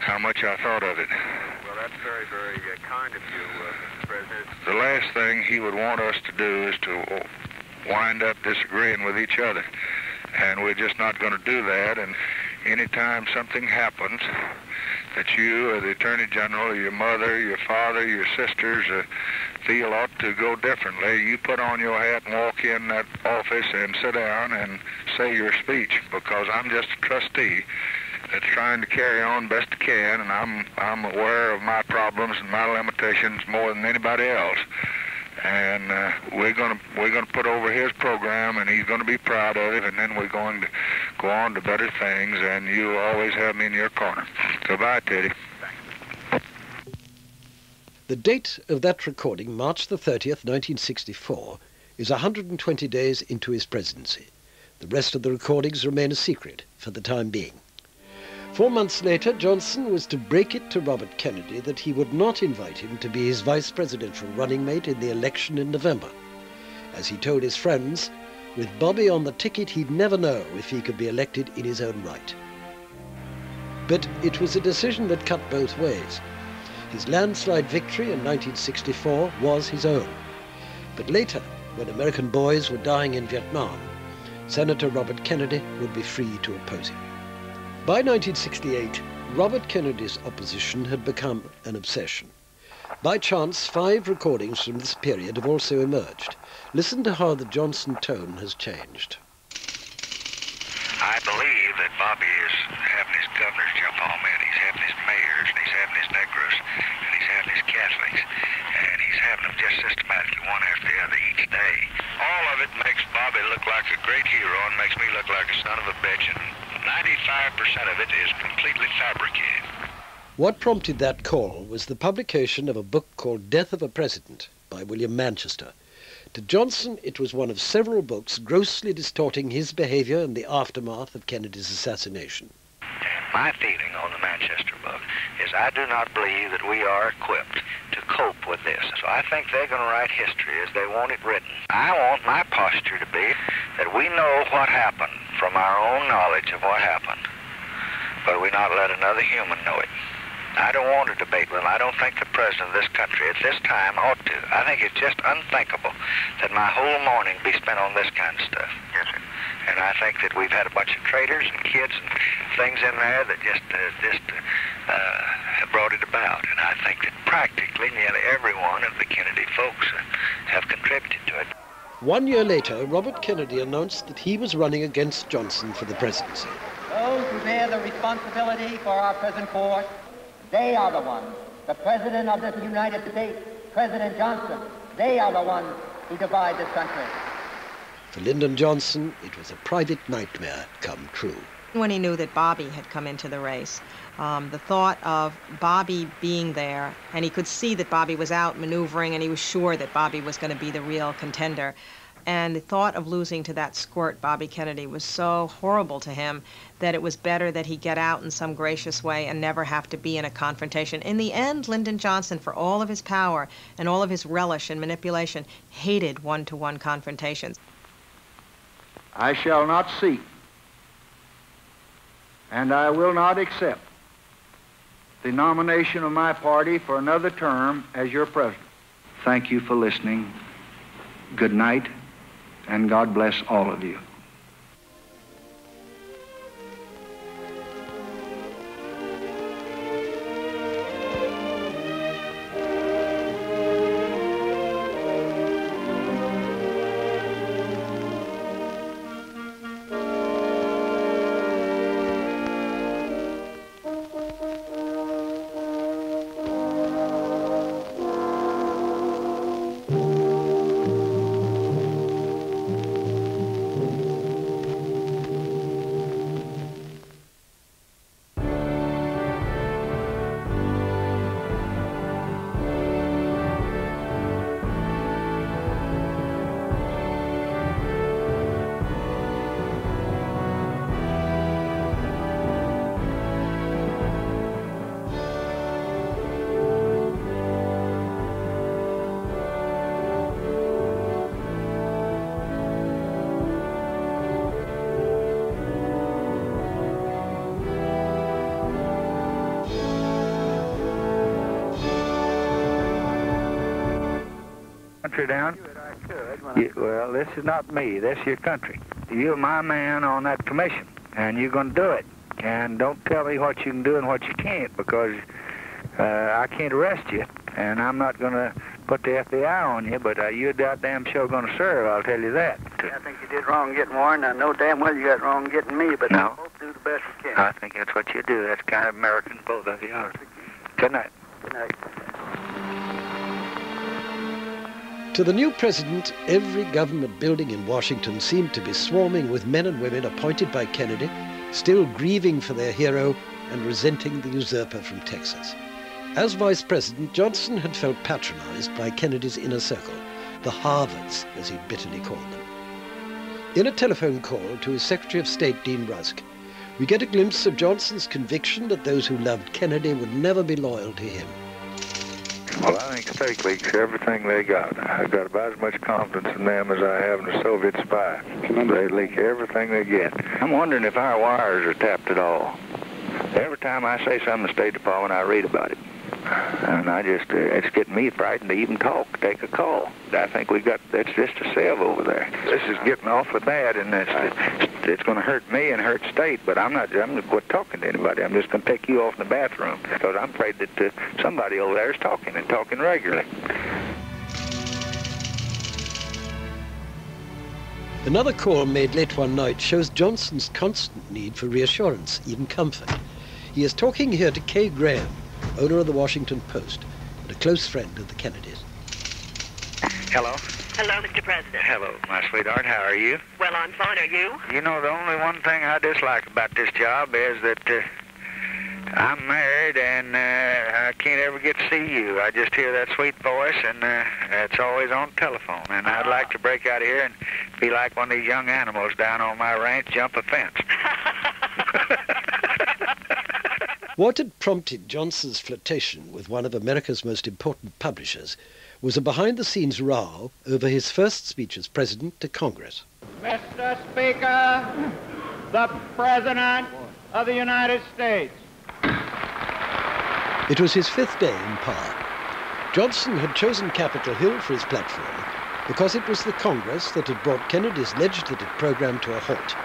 how much I thought of it. Well, that's very, very uh, kind of you, uh, Mr. President. The last thing he would want us to do is to wind up disagreeing with each other. And we're just not going to do that. And anytime something happens that you or the Attorney General or your mother, your father, your sisters uh, feel ought to go differently, you put on your hat and walk in that office and sit down and say your speech because I'm just a trustee that's trying to carry on best it can, and I'm I'm aware of my problems and my limitations more than anybody else. And uh, we're gonna we're gonna put over his program, and he's gonna be proud of it. And then we're going to go on to better things. And you always have me in your corner. Goodbye, Teddy. The date of that recording, March the 30th, 1964, is 120 days into his presidency. The rest of the recordings remain a secret for the time being. Four months later, Johnson was to break it to Robert Kennedy that he would not invite him to be his vice presidential running mate in the election in November. As he told his friends, with Bobby on the ticket, he'd never know if he could be elected in his own right. But it was a decision that cut both ways. His landslide victory in 1964 was his own. But later, when American boys were dying in Vietnam, Senator Robert Kennedy would be free to oppose him. By 1968, Robert Kennedy's opposition had become an obsession. By chance, five recordings from this period have also emerged. Listen to how the Johnson tone has changed. I believe that Bobby is having his governors jump on me, and he's having his mayors, and he's having his Negroes, and he's having his Catholics, and he's having them just systematically one after the other each day. All of it makes Bobby look like a great hero and makes me look like a son of a bitch, and 95% of it is completely fabricated. What prompted that call was the publication of a book called Death of a President by William Manchester. To Johnson, it was one of several books grossly distorting his behavior in the aftermath of Kennedy's assassination. My feeling on the Manchester book is I do not believe that we are equipped to cope with this. So I think they're going to write history as they want it written. I want my posture to be that we know what happened from our own knowledge of what happened, but we not let another human know it. I don't want to debate with him. I don't think the president of this country at this time ought to. I think it's just unthinkable that my whole morning be spent on this kind of stuff. Yes, sir. And I think that we've had a bunch of traitors and kids and things in there that just uh, just uh, have brought it about. And I think that practically nearly every one of the Kennedy folks uh, have contributed to it. One year later, Robert Kennedy announced that he was running against Johnson for the presidency. Those who bear the responsibility for our present course, they are the ones. The President of this United States, President Johnson, they are the ones who divide this country. For Lyndon Johnson, it was a private nightmare come true. When he knew that Bobby had come into the race, um, the thought of Bobby being there, and he could see that Bobby was out maneuvering, and he was sure that Bobby was going to be the real contender. And the thought of losing to that squirt, Bobby Kennedy, was so horrible to him that it was better that he get out in some gracious way and never have to be in a confrontation. In the end, Lyndon Johnson, for all of his power and all of his relish and manipulation, hated one to one confrontations. I shall not seek, and I will not accept the nomination of my party for another term as your president. Thank you for listening. Good night, and God bless all of you. Country down. You, well, this is not me. This is your country. You're my man on that commission, and you're going to do it. And don't tell me what you can do and what you can't, because uh, I can't arrest you, and I'm not going to put the FBI on you, but uh, you're goddamn sure going to serve, I'll tell you that. I think you did wrong getting Warren. I know damn well you got wrong getting me, but No. we both do the best we can. I think that's what you do. That's kind of American, both of you are. Good night. Good night. To the new president, every government building in Washington seemed to be swarming with men and women appointed by Kennedy, still grieving for their hero and resenting the usurper from Texas. As vice president, Johnson had felt patronized by Kennedy's inner circle, the Harvards, as he bitterly called them. In a telephone call to his Secretary of State, Dean Rusk, we get a glimpse of Johnson's conviction that those who loved Kennedy would never be loyal to him. Well, I think State leaks everything they got. I've got about as much confidence in them as I have in a Soviet spy. They leak everything they get. I'm wondering if our wires are tapped at all. Every time I say something in the State Department, I read about it. And I just, uh, it's getting me frightened to even talk, take a call. I think we got, that's just a sieve over there. This is getting awfully bad, and it's, it's going to hurt me and hurt State, but I'm not, I'm going to quit talking to anybody. I'm just going to take you off in the bathroom because I'm afraid that uh, somebody over there is talking and talking regularly. Another call made late one night shows Johnson's constant need for reassurance, even comfort. He is talking here to Kay Graham, owner of the Washington Post, and a close friend of the Kennedys. Hello. Hello, Mr. President. Hello, my sweetheart. How are you? Well, I'm fine. Are you? You know, the only one thing I dislike about this job is that uh, I'm married and uh, I can't ever get to see you. I just hear that sweet voice and uh, it's always on telephone. And I'd like to break out of here and be like one of these young animals down on my ranch, jump a fence. What had prompted Johnson's flirtation with one of America's most important publishers was a behind-the-scenes row over his first speech as president to Congress. Mr. Speaker, the President of the United States. It was his fifth day in power. Johnson had chosen Capitol Hill for his platform because it was the Congress that had brought Kennedy's legislative program to a halt.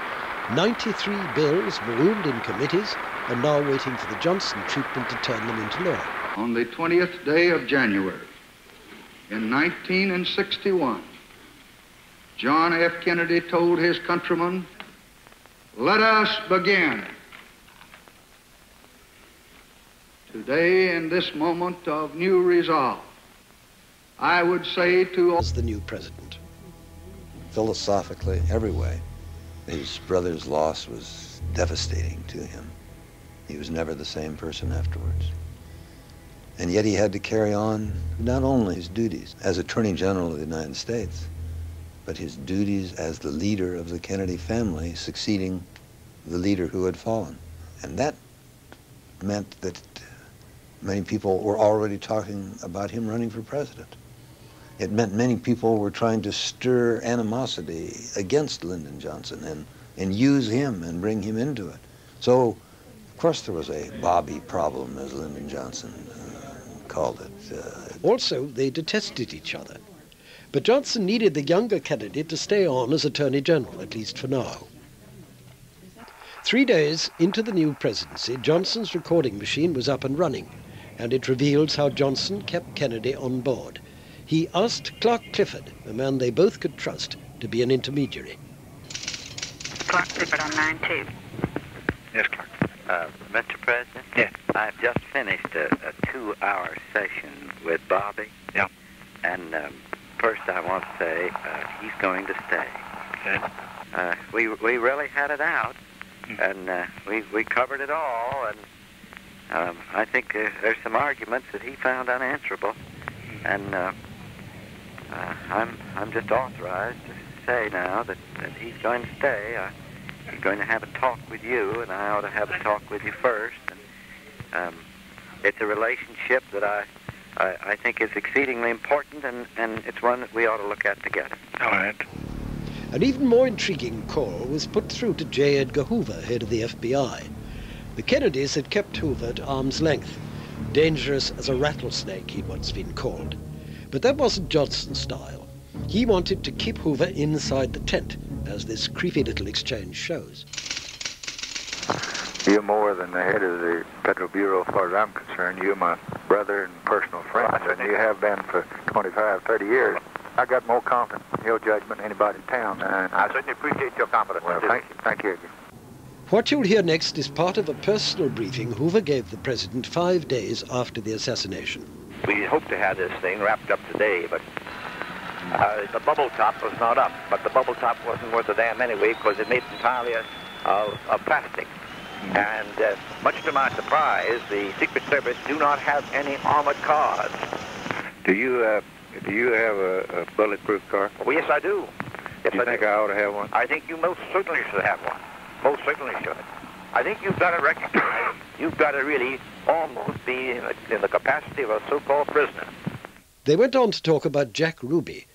93 bills marooned in committees and now waiting for the Johnson treatment to turn them into law. On the 20th day of January in 1961, John F. Kennedy told his countrymen, let us begin. Today, in this moment of new resolve, I would say to As the new president. Philosophically, every way, his brother's loss was devastating to him. He was never the same person afterwards. And yet he had to carry on not only his duties as Attorney General of the United States, but his duties as the leader of the Kennedy family, succeeding the leader who had fallen. And that meant that many people were already talking about him running for president. It meant many people were trying to stir animosity against Lyndon Johnson and, and use him and bring him into it. So, of course, there was a Bobby problem, as Lyndon Johnson uh, called it. Uh, Also, they detested each other. But Johnson needed the younger Kennedy to stay on as Attorney General, at least for now. Three days into the new presidency, Johnson's recording machine was up and running, and it reveals how Johnson kept Kennedy on board. He asked Clark Clifford, a man they both could trust, to be an intermediary. Clark Clifford on line two. Yes, Clark. Uh, Mr. President? Yes. I've just finished a, a two-hour session with Bobby. Yeah. And um, first I want to say uh, he's going to stay. Good. Uh, we we really had it out, Hmm. and uh, we we covered it all, and um, I think uh, there's some arguments that he found unanswerable, and uh, uh, I'm I'm just authorized to say now that, that he's going to stay. Uh, he's going to have a talk with you, and I ought to have a talk with you first. And um, it's a relationship that I, I I think is exceedingly important, and and it's one that we ought to look at together. All right. An even more intriguing call was put through to J. Edgar Hoover, head of the FBI. The Kennedys had kept Hoover at arm's length, dangerous as a rattlesnake, he'd once been called. But that wasn't Johnson's style. He wanted to keep Hoover inside the tent, as this creepy little exchange shows. You're more than the head of the Federal Bureau as far as I'm concerned. You're my brother and personal friend, and you have been for 25, 30 years. I got more confidence in your judgment than anybody in town. And I certainly appreciate your confidence. Well, thank you. Thank you. What you'll hear next is part of a personal briefing Hoover gave the president five days after the assassination. We hope to have this thing wrapped up today, but uh, the bubble top was not up. But the bubble top wasn't worth a damn anyway because it made entirely of, of plastic. And uh, much to my surprise, the Secret Service do not have any armored cars. Do you uh, do you have a, a bulletproof car? Oh, yes, I do. Yes, you I think do. I ought to have one? I think you most certainly should have one. Most certainly should. I think you've got to recognize, you've got to really almost be in the, in the capacity of a so-called prisoner. They went on to talk about Jack Ruby.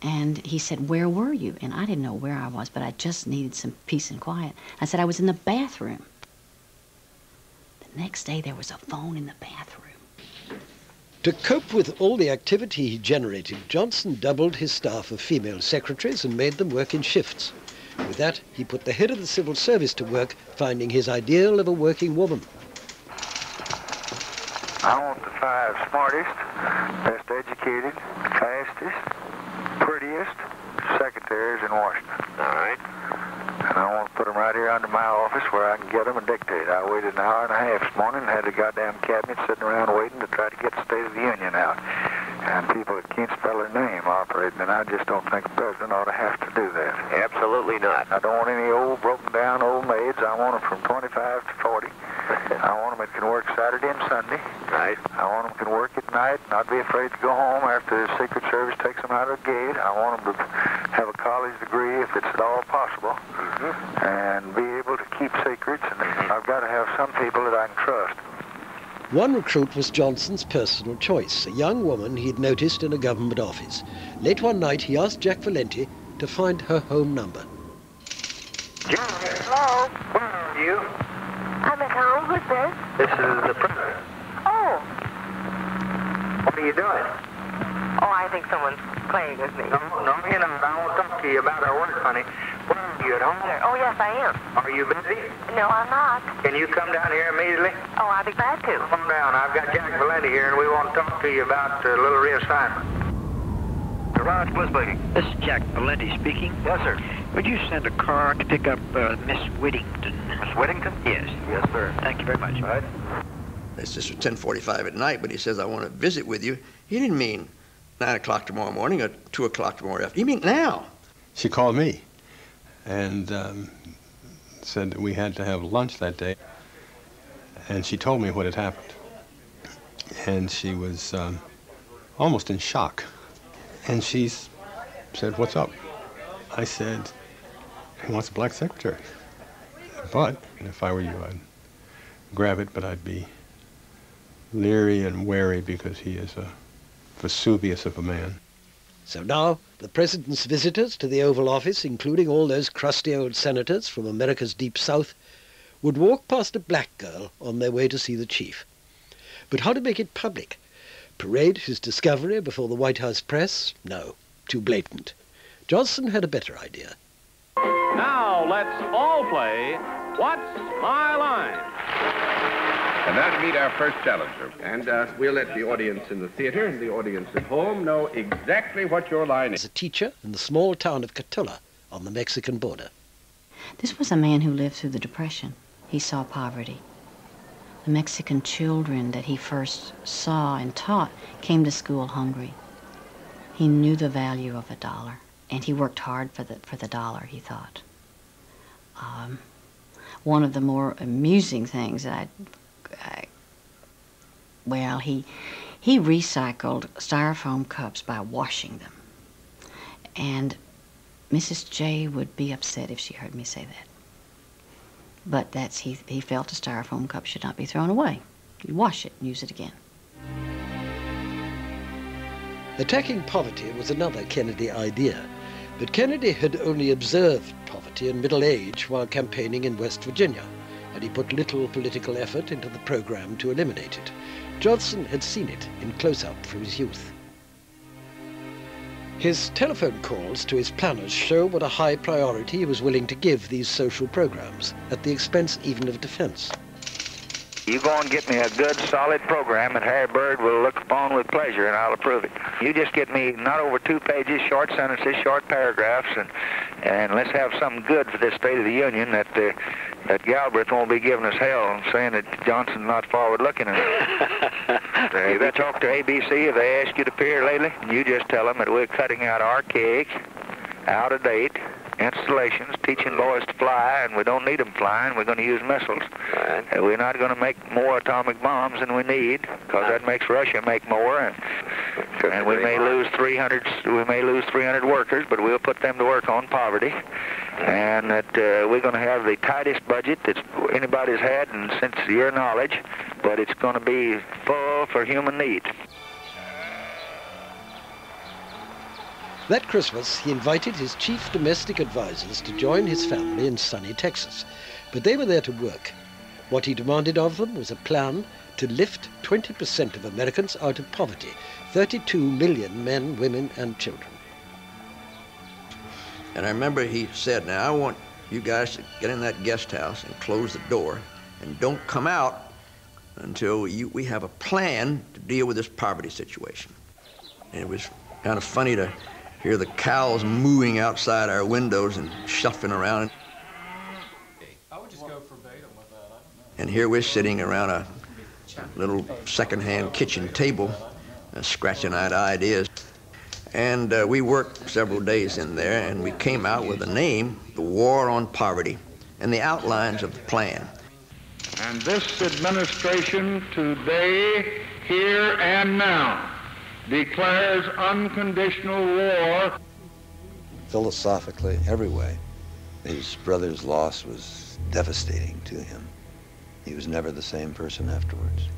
And he said, Where were you? And I didn't know where I was, but I just needed some peace and quiet. I said, I was in the bathroom. The next day, there was a phone in the bathroom. To cope with all the activity he generated, Johnson doubled his staff of female secretaries and made them work in shifts. With that, he put the head of the civil service to work finding his ideal of a working woman. I want the five smartest, best educated, fastest, prettiest secretaries in Washington. All right. And I want to put them right here under my office where I can get them and dictate. I waited an hour and a half this morning and had the goddamn cabinet sitting around waiting to try to get the State of the Union out. And people that can't spell their name operating, and I just don't think a president ought to have to do that. Absolutely not. I don't want any old, broken down old maids. I want them from 25 to 40. I want them that can work Saturday and Sunday. Right. I want them that can work at night, not be afraid to go home after the Secret Service takes them out of the gate. I want them to have a college degree if it's at all possible, Mm-hmm. and be able to keep secrets. And mm-hmm. I've got to have some people that I can trust. One recruit was Johnson's personal choice, a young woman he'd noticed in a government office. Late one night, he asked Jack Valenti to find her home number. Jack, Hello? Where are you? I'm at home. Who's this? This is the president. Oh. What are you doing? Oh, I think someone's playing with me. No, no, you know, I won't talk to you about our work, honey. Where are you at home? Oh, yes, I am. Are you busy? No, I'm not. Can you come down here immediately? Oh, I'll be glad to. Come down. I've got Jack Valenti here, and we want to talk to you about a little reassignment. Garage Bliss speaking. This is Jack Valenti speaking. Yes, sir. Would you send a car to pick up uh, Miss Whittington? Miss Whittington? Yes. Yes, sir. Thank you very much. All right. It's just 10:45 at night, but he says I want to visit with you. He didn't mean nine o'clock tomorrow morning or two o'clock tomorrow afternoon. He mean now. She called me and um, said that we had to have lunch that day. And she told me what had happened. And she was um, almost in shock. And she said, What's up? I said, He wants a black secretary. But if I were you, I'd grab it, but I'd be leery and wary because he is a Vesuvius of a man. So now, the president's visitors to the Oval Office, including all those crusty old senators from America's deep south, would walk past a black girl on their way to see the chief. But how to make it public? Parade his discovery before the White House press? No, too blatant. Johnson had a better idea. Now let's all play What's My Line? And now to meet our first challenger. And uh, we'll let the audience in the theater and the audience at home know exactly what your line is. As a teacher in the small town of Cotulla on the Mexican border. This was a man who lived through the Depression. He saw poverty. The Mexican children that he first saw and taught came to school hungry. He knew the value of a dollar, and he worked hard for the, for the dollar, he thought. Um, one of the more amusing things that I, I well, he, he recycled styrofoam cups by washing them. And Mrs. J would be upset if she heard me say that. But that's he, he felt a styrofoam cup should not be thrown away. You wash it and use it again. Attacking poverty was another Kennedy idea, but Kennedy had only observed poverty in middle age while campaigning in West Virginia, he put little political effort into the program to eliminate it. Johnson had seen it in close-up from his youth. His telephone calls to his planners show what a high priority he was willing to give these social programs, at the expense even of defense. You go and get me a good, solid program that Harry Byrd will look upon with pleasure, and I'll approve it. You just get me not over two pages, short sentences, short paragraphs, and and let's have something good for this State of the Union that uh, that Galbraith won't be giving us hell and saying that Johnson's not forward-looking enough. Have you talked to ABC? Have they asked you to appear lately? You just tell them that we're cutting out archaic, out-of-date installations, teaching boys to fly, and we don't need them flying. We're going to use missiles. Right. Uh, we're not going to make more atomic bombs than we need, because that makes Russia make more, and, and we may lose 300. We may lose 300 workers, but we'll put them to work on poverty, and that uh, we're going to have the tightest budget that anybody's had, and since your knowledge, but it's going to be full for human needs. That Christmas, he invited his chief domestic advisers to join his family in sunny Texas. But they were there to work. What he demanded of them was a plan to lift 20% of Americans out of poverty 32 million men, women, and children. And I remember he said, Now I want you guys to get in that guest house and close the door and don't come out until you, we have a plan to deal with this poverty situation. And it was kind of funny to hear the cows mooing outside our windows and shuffling around. I would just go verbatim with that. And here we're sitting around a little secondhand kitchen table, uh, scratching out ideas. And uh, we worked several days in there, and we came out with a name, The War on Poverty, and the outlines of the plan. And this administration today, here and now, declares unconditional war. Philosophically, every way, his brother's loss was devastating to him. He was never the same person afterwards.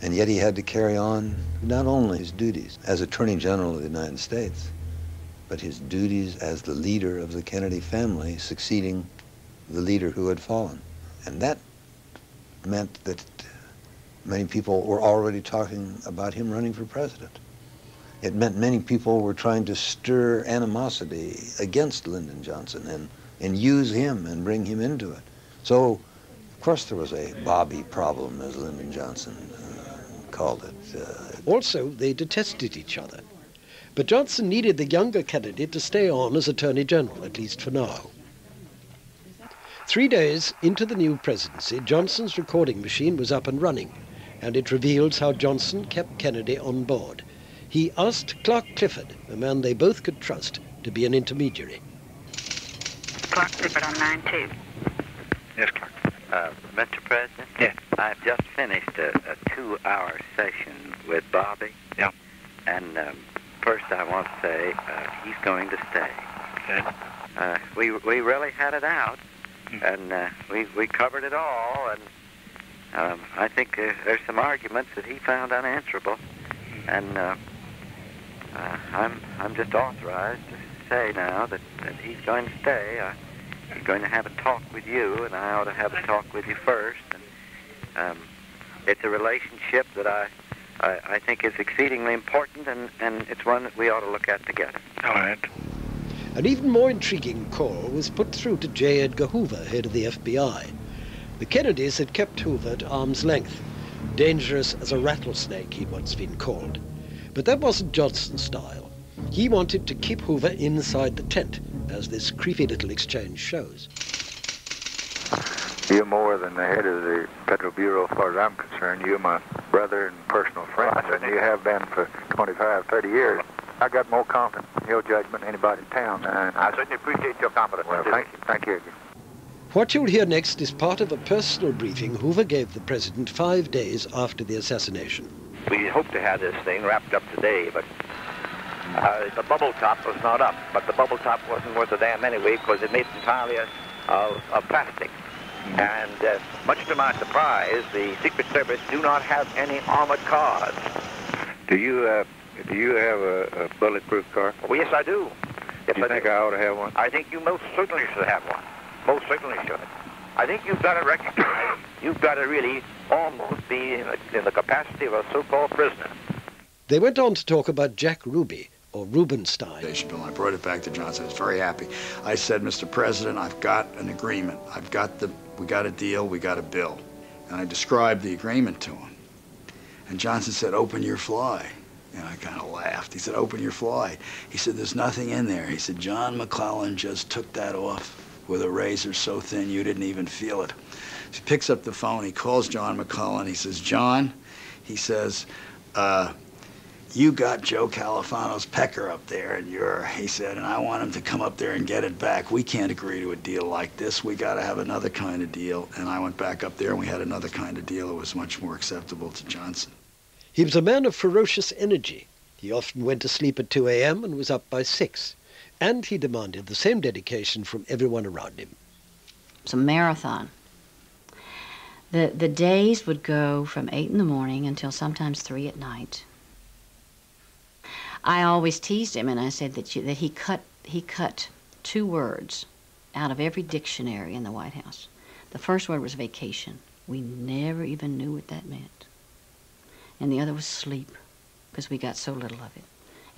And yet he had to carry on not only his duties as Attorney General of the United States, but his duties as the leader of the Kennedy family, succeeding the leader who had fallen. And that meant that many people were already talking about him running for president. It meant many people were trying to stir animosity against Lyndon Johnson and, and use him and bring him into it. So, of course, there was a Bobby problem, as Lyndon Johnson uh, called it. Uh, Also, they detested each other. But Johnson needed the younger Kennedy to stay on as Attorney General, at least for now. Three days into the new presidency, Johnson's recording machine was up and running, and it reveals how Johnson kept Kennedy on board. He asked Clark Clifford, a man they both could trust, to be an intermediary. Clark Clifford on line two. Yes, Clark. Uh, Mr. President? Yes. I've just finished a, a two-hour session with Bobby. Yeah. And um, first I want to say uh, he's going to stay. Okay. Uh, we we really had it out, Hmm. and uh, we we covered it all, and um, I think uh, there's some arguments that he found unanswerable, and uh, uh, I'm I'm just authorized to say now that, that he's going to stay. Uh, he's going to have a talk with you, and I ought to have a talk with you first. And um, it's a relationship that I, I I think is exceedingly important, and and it's one that we ought to look at together. All right. An even more intriguing call was put through to J. Edgar Hoover, head of the FBI. The Kennedys had kept Hoover at arm's length, dangerous as a rattlesnake, he'd once been called. But that wasn't Johnson's style. He wanted to keep Hoover inside the tent, as this creepy little exchange shows. You're more than the head of the Federal Bureau, as far as I'm concerned. You're my brother and personal friend, and you have been for 25, 30 years. I got more confidence in your judgment than anybody in town. And I certainly appreciate your confidence. Well, thank you. Thank you. What you'll hear next is part of a personal briefing Hoover gave the president five days after the assassination. We hoped to have this thing wrapped up today, but uh, the bubble top was not up. But the bubble top wasn't worth a damn anyway because it made entirely of, of plastic. And uh, much to my surprise, the Secret Service do not have any armored cars. Do you uh, do you have a, a bulletproof car? Well, yes, I do. Yes, you I think do. I ought to have one? I think you most certainly should have one. Most certainly should. I think you've got to recognize, you've got to really almost be in the, in the capacity of a so-called prisoner. They went on to talk about Jack Ruby, or Rubenstein. Bill. I brought it back to Johnson. I was very happy. I said, Mr. President, I've got an agreement. I've got the, we got a deal, we got a bill. And I described the agreement to him. And Johnson said, open your fly. And I kind of laughed. He said, open your fly. He said, there's nothing in there. He said, John McClellan just took that off with a razor so thin you didn't even feel it. He picks up the phone. He calls John McClellan. He says, John, he says, uh, you got Joe Califano's pecker up there, and you're, he said, and I want him to come up there and get it back. We can't agree to a deal like this. We got to have another kind of deal. And I went back up there, and we had another kind of deal that was much more acceptable to Johnson. He was a man of ferocious energy. He often went to sleep at 2 a.m. and was up by 6. And he demanded the same dedication from everyone around him. It's a marathon. The, the days would go from 8 in the morning until sometimes 3 at night. I always teased him and I said that, you, that he, cut, he cut two words out of every dictionary in the White House. The first word was vacation. We never even knew what that meant. And the other was sleep, because we got so little of it.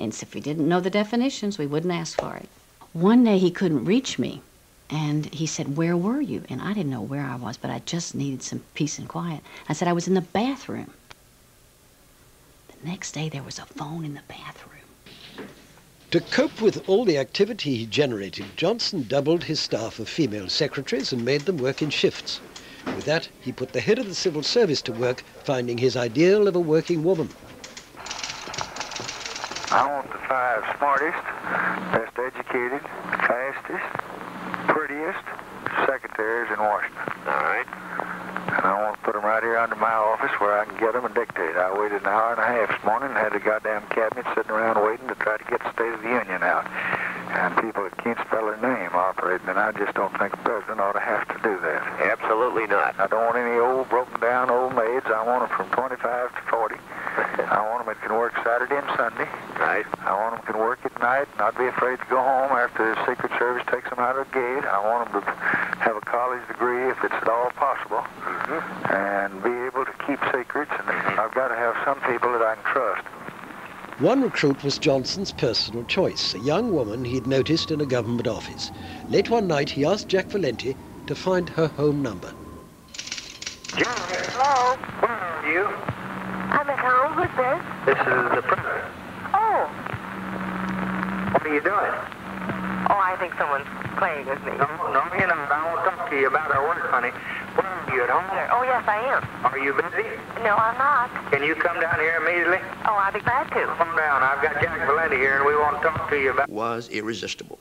And if we didn't know the definitions, we wouldn't ask for it. One day he couldn't reach me, and he said, Where were you? And I didn't know where I was, but I just needed some peace and quiet. I said, I was in the bathroom. The next day, there was a phone in the bathroom. To cope with all the activity he generated, Johnson doubled his staff of female secretaries and made them work in shifts. With that, he put the head of the civil service to work finding his ideal of a working woman. I want the five smartest, best educated, fastest, prettiest secretaries in Washington. All right. And I want to put them right here under my office where I can get them and dictate. I waited an hour and a half this morning and had the goddamn cabinet sitting around waiting to try to get the State of the Union out. And people that can't spell their name operating, and I just don't think a president ought to have to do that. Absolutely not. I don't want any old, broken down old maids. I want them from 25 to 40. I want them that can work Saturday and Sunday. Right. I want them that can work at night, not be afraid to go home after the Secret Service takes them out of the gate. I want them to have a college degree if it's at all possible, mm-hmm. Mm-hmm. and be able to keep secrets. And I've got to have some people that I can trust. One recruit was Johnson's personal choice, a young woman he'd noticed in a government office. Late one night, he asked Jack Valenti to find her home number. Jack, Hello? Where are you? I'm at home. Who's this? This is the president. Oh. What are you doing? Oh, I think someone's playing with me. No, no, you know, I want to talk to you about our work, honey. Where are you at home? Oh, yes, I am. Are you busy? No, I'm not. Can you come down here immediately? Oh, I'll be glad to. Come down. I've got Jack Valenti here, and we want to talk to you about. was irresistible.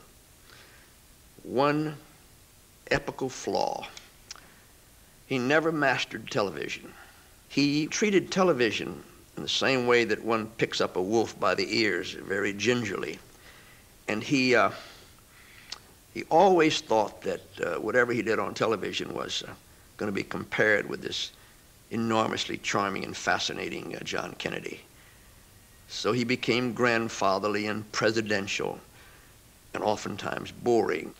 One epical flaw. He never mastered television. He treated television in the same way that one picks up a wolf by the ears, very gingerly. And he, uh, he always thought that uh, whatever he did on television was uh, going to be compared with this enormously charming and fascinating uh, John Kennedy. So he became grandfatherly and presidential and oftentimes boring.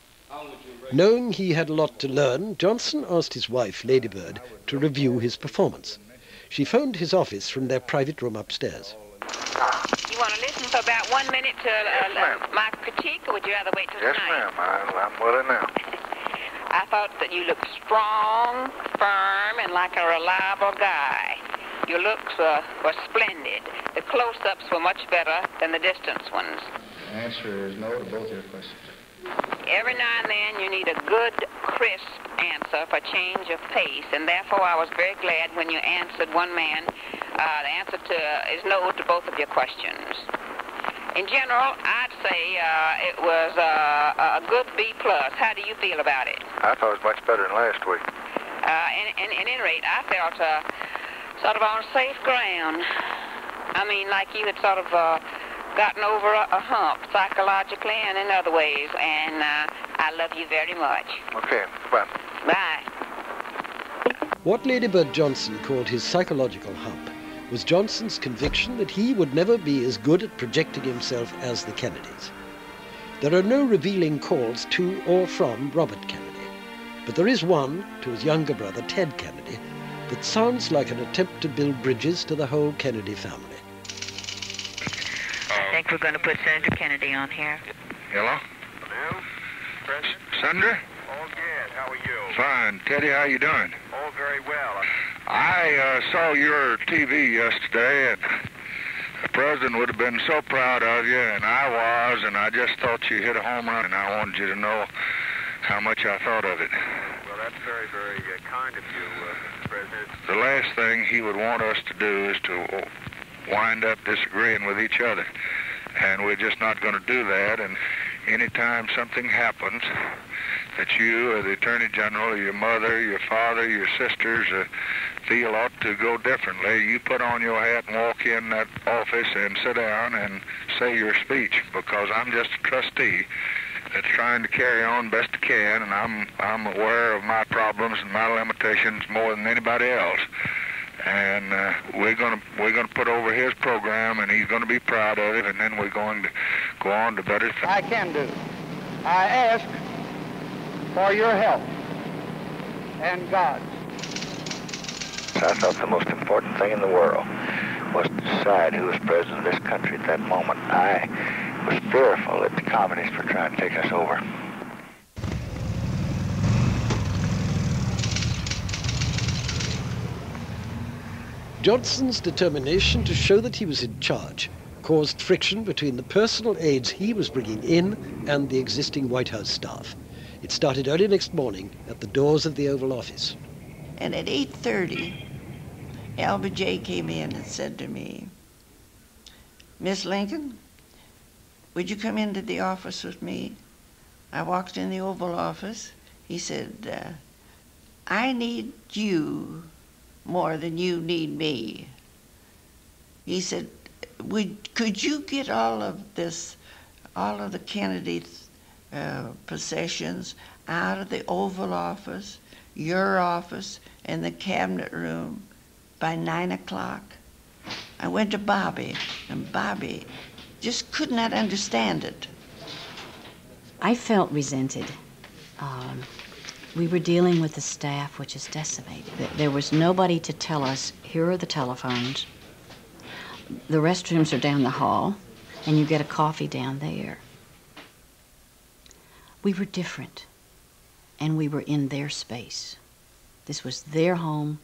Knowing he had a lot to learn, Johnson asked his wife, Lady Bird, to review his performance. She phoned his office from their private room upstairs. You want to listen for about one minute to uh, my critique, or would you rather wait till Yes, tonight? ma'am. I, I'm willing now. I thought that you looked strong, firm, and like a reliable guy. Your looks uh, were splendid. The close-ups were much better than the distance ones. The answer is no to both your questions. Every now and then you need a good, crisp answer for change of pace, and therefore I was very glad when you answered one man. Uh, the answer to is no to both of your questions. In general, I'd say uh, it was uh, a good B plus. How do you feel about it? I thought it was much better than last week. Uh, in, in, in any rate, I felt uh, sort of on safe ground. I mean, like you had sort of uh, gotten over a, a hump psychologically and in other ways. And uh, I love you very much. Okay, bye. Bye. What Lady Bird Johnson called his psychological hump was Johnson's conviction that he would never be as good at projecting himself as the Kennedys. There are no revealing calls to or from Robert Kennedy, but there is one to his younger brother, Ted Kennedy, that sounds like an attempt to build bridges to the whole Kennedy family. I think we're going to put Senator Kennedy on here. Hello? Hello? President? Senator? All good. How are you? Fine. Teddy, how are you doing? All very well. I uh, saw your TV yesterday, and the president would have been so proud of you, and I was, and I just thought you hit a home run, and I wanted you to know how much I thought of it. Well, that's very, very uh, kind of you, uh, President. The last thing he would want us to do is to wind up disagreeing with each other, and we're just not going to do that, and anytime something happens that you or the Attorney General or your mother, your father, your sisters uh, feel ought to go differently, you put on your hat and walk in that office and sit down and say your speech because I'm just a trustee that's trying to carry on best it can and I'm I'm aware of my problems and my limitations more than anybody else. And uh, we're gonna we're gonna put over his program and he's gonna be proud of it and then we're going to go on to better things. I can do. I ask for your help and God's. I thought the most important thing in the world was to decide who was president of this country at that moment. I was fearful that the communists were trying to take us over. Johnson's determination to show that he was in charge caused friction between the personal aides he was bringing in and the existing White House staff. It started early next morning at the doors of the Oval Office. And at 8.30, LBJ came in and said to me, Miss Lincoln, would you come into the office with me? I walked in the Oval Office. He said, uh, I need you more than you need me. He said, would, could you get all of this, all of the Kennedys' uh, possessions out of the Oval Office, your office, and the cabinet room by nine o'clock? I went to Bobby, and Bobby just could not understand it. I felt resented. Um, we were dealing with a staff which is decimated. There was nobody to tell us, here are the telephones, the restrooms are down the hall, and you get a coffee down there. We were different, and we were in their space. This was their home,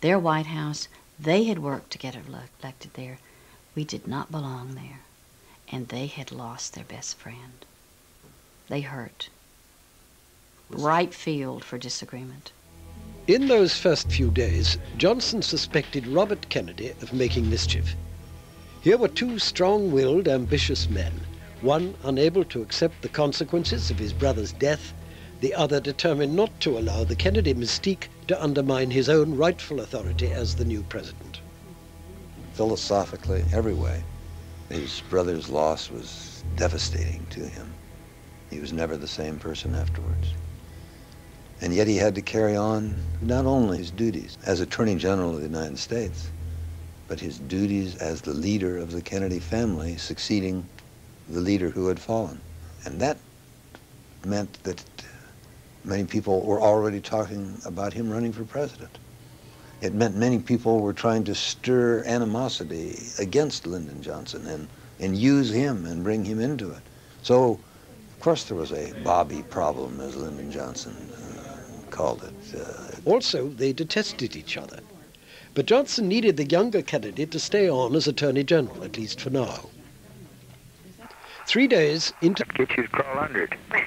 their White House. They had worked to get elected there. We did not belong there, and they had lost their best friend. They hurt. Right field for disagreement. In those first few days, Johnson suspected Robert Kennedy of making mischief. Here were two strong-willed, ambitious men, one unable to accept the consequences of his brother's death, the other determined not to allow the Kennedy mystique to undermine his own rightful authority as the new president. Philosophically, every way, his brother's loss was devastating to him. He was never the same person afterwards. And yet he had to carry on not only his duties as Attorney General of the United States, but his duties as the leader of the Kennedy family, succeeding the leader who had fallen. And that meant that many people were already talking about him running for president. It meant many people were trying to stir animosity against Lyndon Johnson and, and use him and bring him into it. So, of course, there was a Bobby problem, as Lyndon Johnson uh, called it. Uh, also, they detested each other. But Johnson needed the younger Kennedy to stay on as Attorney General, at least for now. Three days into... Get you to crawl under it. now,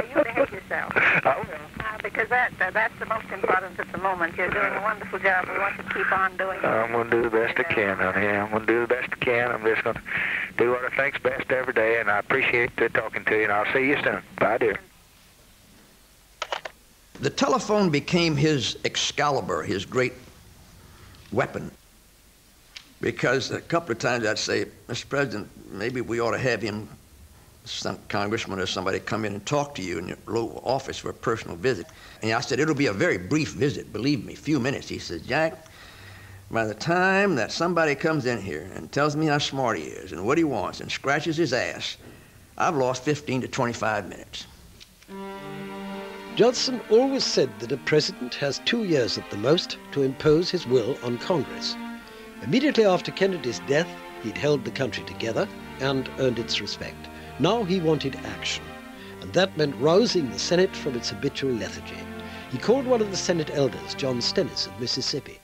you behave yourself. I will. Uh, because that, uh, that's the most important at the moment. You're doing a wonderful job. We want you to keep on doing it. I'm going to do the best I can, honey. I'm going to do the best I can. I'm just going to do what I think's best every day, and I appreciate uh, talking to you, and I'll see you soon. Bye, dear. The telephone became his Excalibur, his great weapon. Because a couple of times I'd say, Mr. President, maybe we ought to have him, some congressman or somebody, come in and talk to you in your local office for a personal visit. And I said, it'll be a very brief visit, believe me, a few minutes. He says, Jack, by the time that somebody comes in here and tells me how smart he is and what he wants and scratches his ass, I've lost 15 to 25 minutes. Johnson always said that a president has two years at the most to impose his will on Congress. Immediately after Kennedy's death, He'd held the country together and earned its respect. Now he wanted action, and that meant rousing the Senate from its habitual lethargy. He called one of the Senate elders, John Stennis of Mississippi.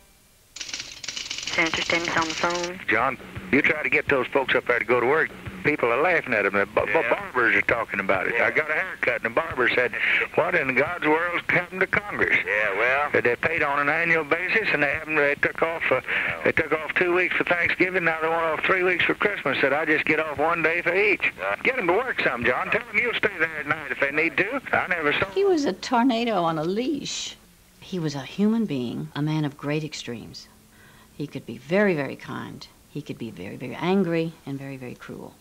Senator Stennis on the phone. John, you try to get those folks up there to go to work. People are laughing at him. The b- b- barbers are talking about it. I got a haircut, and the barber said, "What in God's world happened to Congress?" Yeah, well. That they paid on an annual basis, and they haven't. They took off. Uh, they took off two weeks for Thanksgiving. Now they want off three weeks for Christmas. Said I just get off one day for each. Get them to work some, John. Tell them you'll stay there at night if they need to. I never saw. He was a tornado on a leash. He was a human being, a man of great extremes. He could be very, very kind. He could be very, very angry and very, very cruel.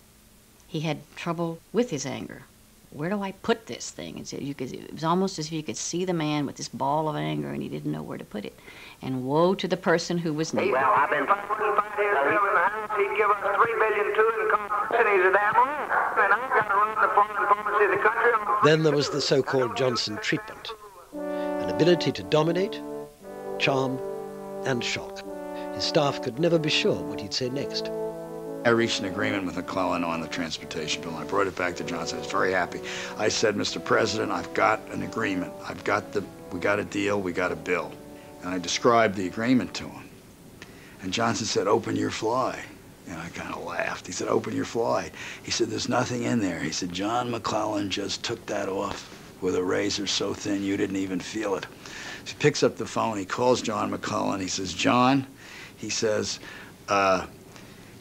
He had trouble with his anger. Where do I put this thing? And so you could, it was almost as if you could see the man with this ball of anger and he didn't know where to put it. And woe to the person who was near. Well, I've been. He'd give us three billion to in Congress, and he's a damn liar. And I've got to run the foreign policy of the country. Then there was the so-called Johnson treatment, an ability to dominate, charm, and shock. His staff could never be sure what he'd say next. I reached an agreement with McClellan on the transportation bill. I brought it back to Johnson. I was very happy. I said, Mr. President, I've got an agreement. I've got the, we got a deal, we got a bill. And I described the agreement to him. And Johnson said, open your fly. And I kind of laughed. He said, open your fly. He said, there's nothing in there. He said, John McClellan just took that off with a razor so thin you didn't even feel it. He picks up the phone. He calls John McClellan. He says, John, he says, uh,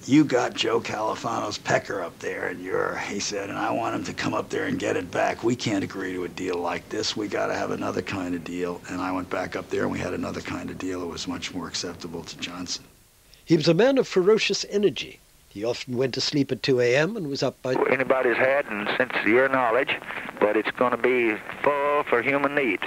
you got Joe Califano's pecker up there and you're, he said, and I want him to come up there and get it back. We can't agree to a deal like this. We got to have another kind of deal. And I went back up there and we had another kind of deal that was much more acceptable to Johnson. He was a man of ferocious energy. He often went to sleep at 2 a.m. and was up by... Anybody's had, and since your knowledge, that it's going to be full for human needs.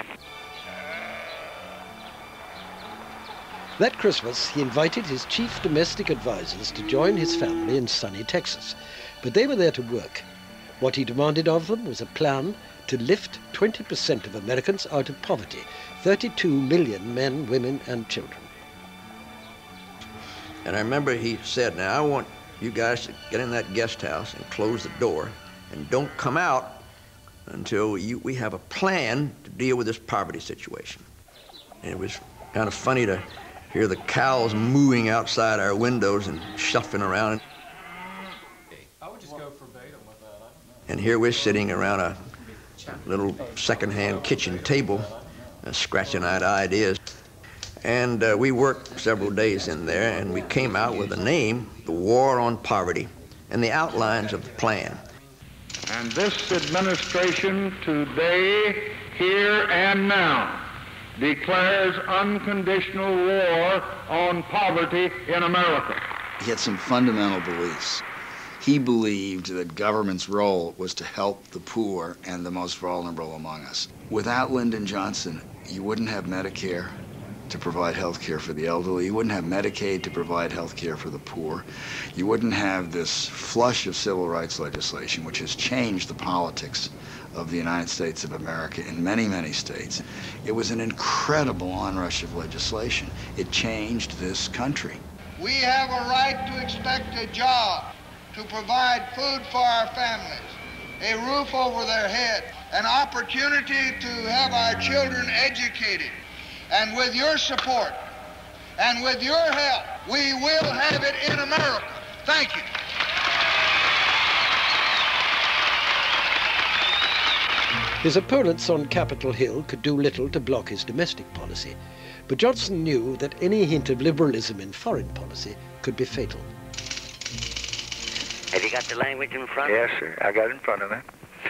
That Christmas, he invited his chief domestic advisers to join his family in sunny Texas. But they were there to work. What he demanded of them was a plan to lift 20% of Americans out of poverty 32 million men, women, and children. And I remember he said, Now I want you guys to get in that guest house and close the door and don't come out until you, we have a plan to deal with this poverty situation. And it was kind of funny to hear the cows mooing outside our windows and shuffling around. I would just go verbatim with that. I don't know. And here we're sitting around a little secondhand kitchen table, uh, scratching out ideas. And uh, we worked several days in there, and we came out with a name, The War on Poverty, and the outlines of the plan. And this administration today, here and now, declares unconditional war on poverty in America. He had some fundamental beliefs. He believed that government's role was to help the poor and the most vulnerable among us. Without Lyndon Johnson, you wouldn't have Medicare to provide health care for the elderly. You wouldn't have Medicaid to provide health care for the poor. You wouldn't have this flush of civil rights legislation, which has changed the politics of the United States of America in many, many states. It was an incredible onrush of legislation. It changed this country. We have a right to expect a job, to provide food for our families, a roof over their head, an opportunity to have our children educated. And with your support and with your help, we will have it in America. Thank you. His opponents on Capitol Hill could do little to block his domestic policy, but Johnson knew that any hint of liberalism in foreign policy could be fatal. Have you got the language in front? Yes, sir. I got it in front of me.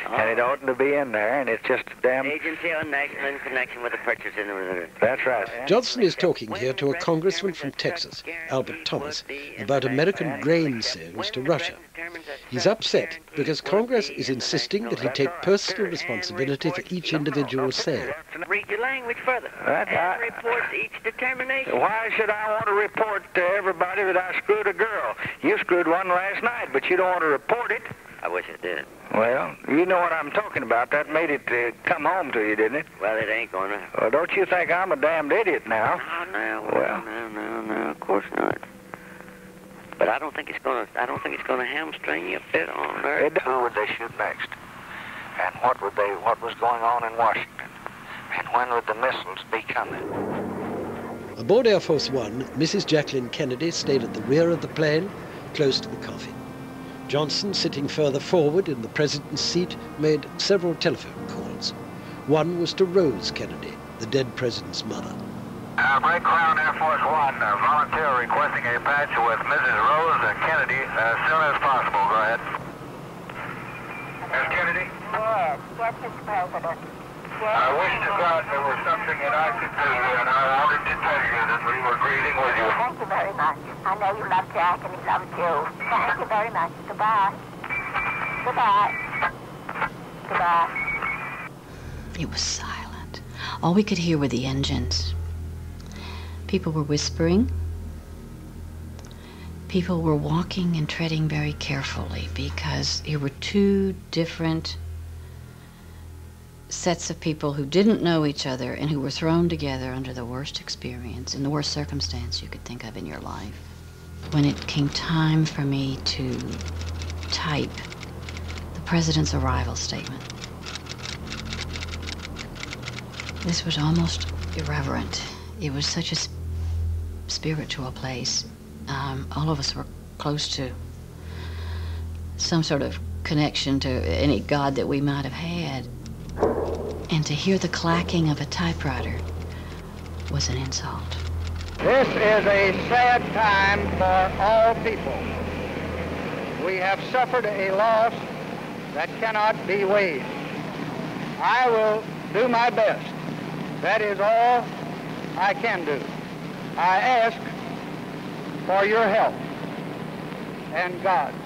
Uh-huh. And it oughtn't to be in there, and it's just a damn... Agency on National in connection with the purchase in the... That's right. Johnson is talking here to a congressman from Texas, Albert Thomas, about American grain sales to Russia. He's upset because Congress is insisting that he take personal responsibility for each individual sale. Read your language further. That, and I- report each determination. Why should I want to report to everybody that I screwed a girl? You screwed one last night, but you don't want to report it. I wish it did. Well, you know what I'm talking about. That made it uh, come home to you, didn't it? Well, it ain't gonna. Well, don't you think I'm a damned idiot now? Oh, no, Well. no, no, no, of course not. But I don't think it's gonna. I don't think it's gonna hamstring you a bit on Earth. Who would they shoot next? And what would they? What was going on in Washington? And when would the missiles be coming? Aboard Air Force One, Mrs. Jacqueline Kennedy stayed at the rear of the plane, close to the coffin. Johnson, sitting further forward in the president's seat, made several telephone calls. One was to Rose Kennedy, the dead president's mother. Uh, Break Crown Air Force One, uh, volunteer requesting a patch with Mrs. Rose uh, Kennedy as soon as possible. Go ahead. Miss Kennedy? Yes, yes, Mr. President. I wish to God there was something that I could do, and I wanted to tell you that we were greeting with you. Thank you very much. I know you love Jack and he loves you. Thank you very much. Goodbye. Goodbye. Goodbye. It was silent. All we could hear were the engines. People were whispering. People were walking and treading very carefully because here were two different sets of people who didn't know each other and who were thrown together under the worst experience, and the worst circumstance you could think of in your life. When it came time for me to type the president's arrival statement, this was almost irreverent. It was such a sp- spiritual place. Um, all of us were close to some sort of connection to any god that we might have had. And to hear the clacking of a typewriter was an insult. This is a sad time for all people. We have suffered a loss that cannot be weighed. I will do my best. That is all I can do. I ask for your help and God's.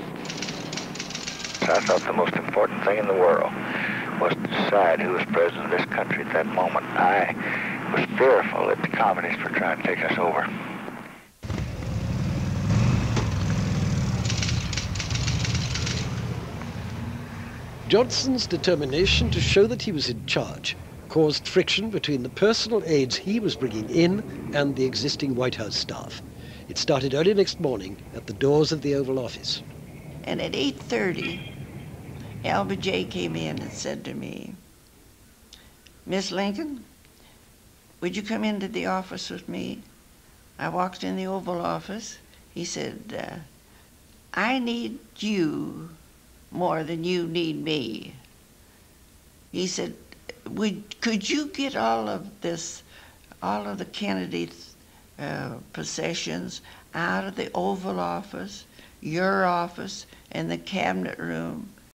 I thought the most important thing in the world was to decide who was president of this country at that moment. I was fearful that the communists were trying to take us over. Johnson's determination to show that he was in charge caused friction between the personal aides he was bringing in and the existing White House staff. It started early next morning at the doors of the Oval Office. And at 8.30, LBJ came in and said to me, Miss Lincoln, would you come into the office with me? I walked in the Oval Office. He said, uh, I need you more than you need me. He said, would, could you get all of this, all of the Kennedy's uh, possessions out of the Oval Office, your office, and the cabinet room,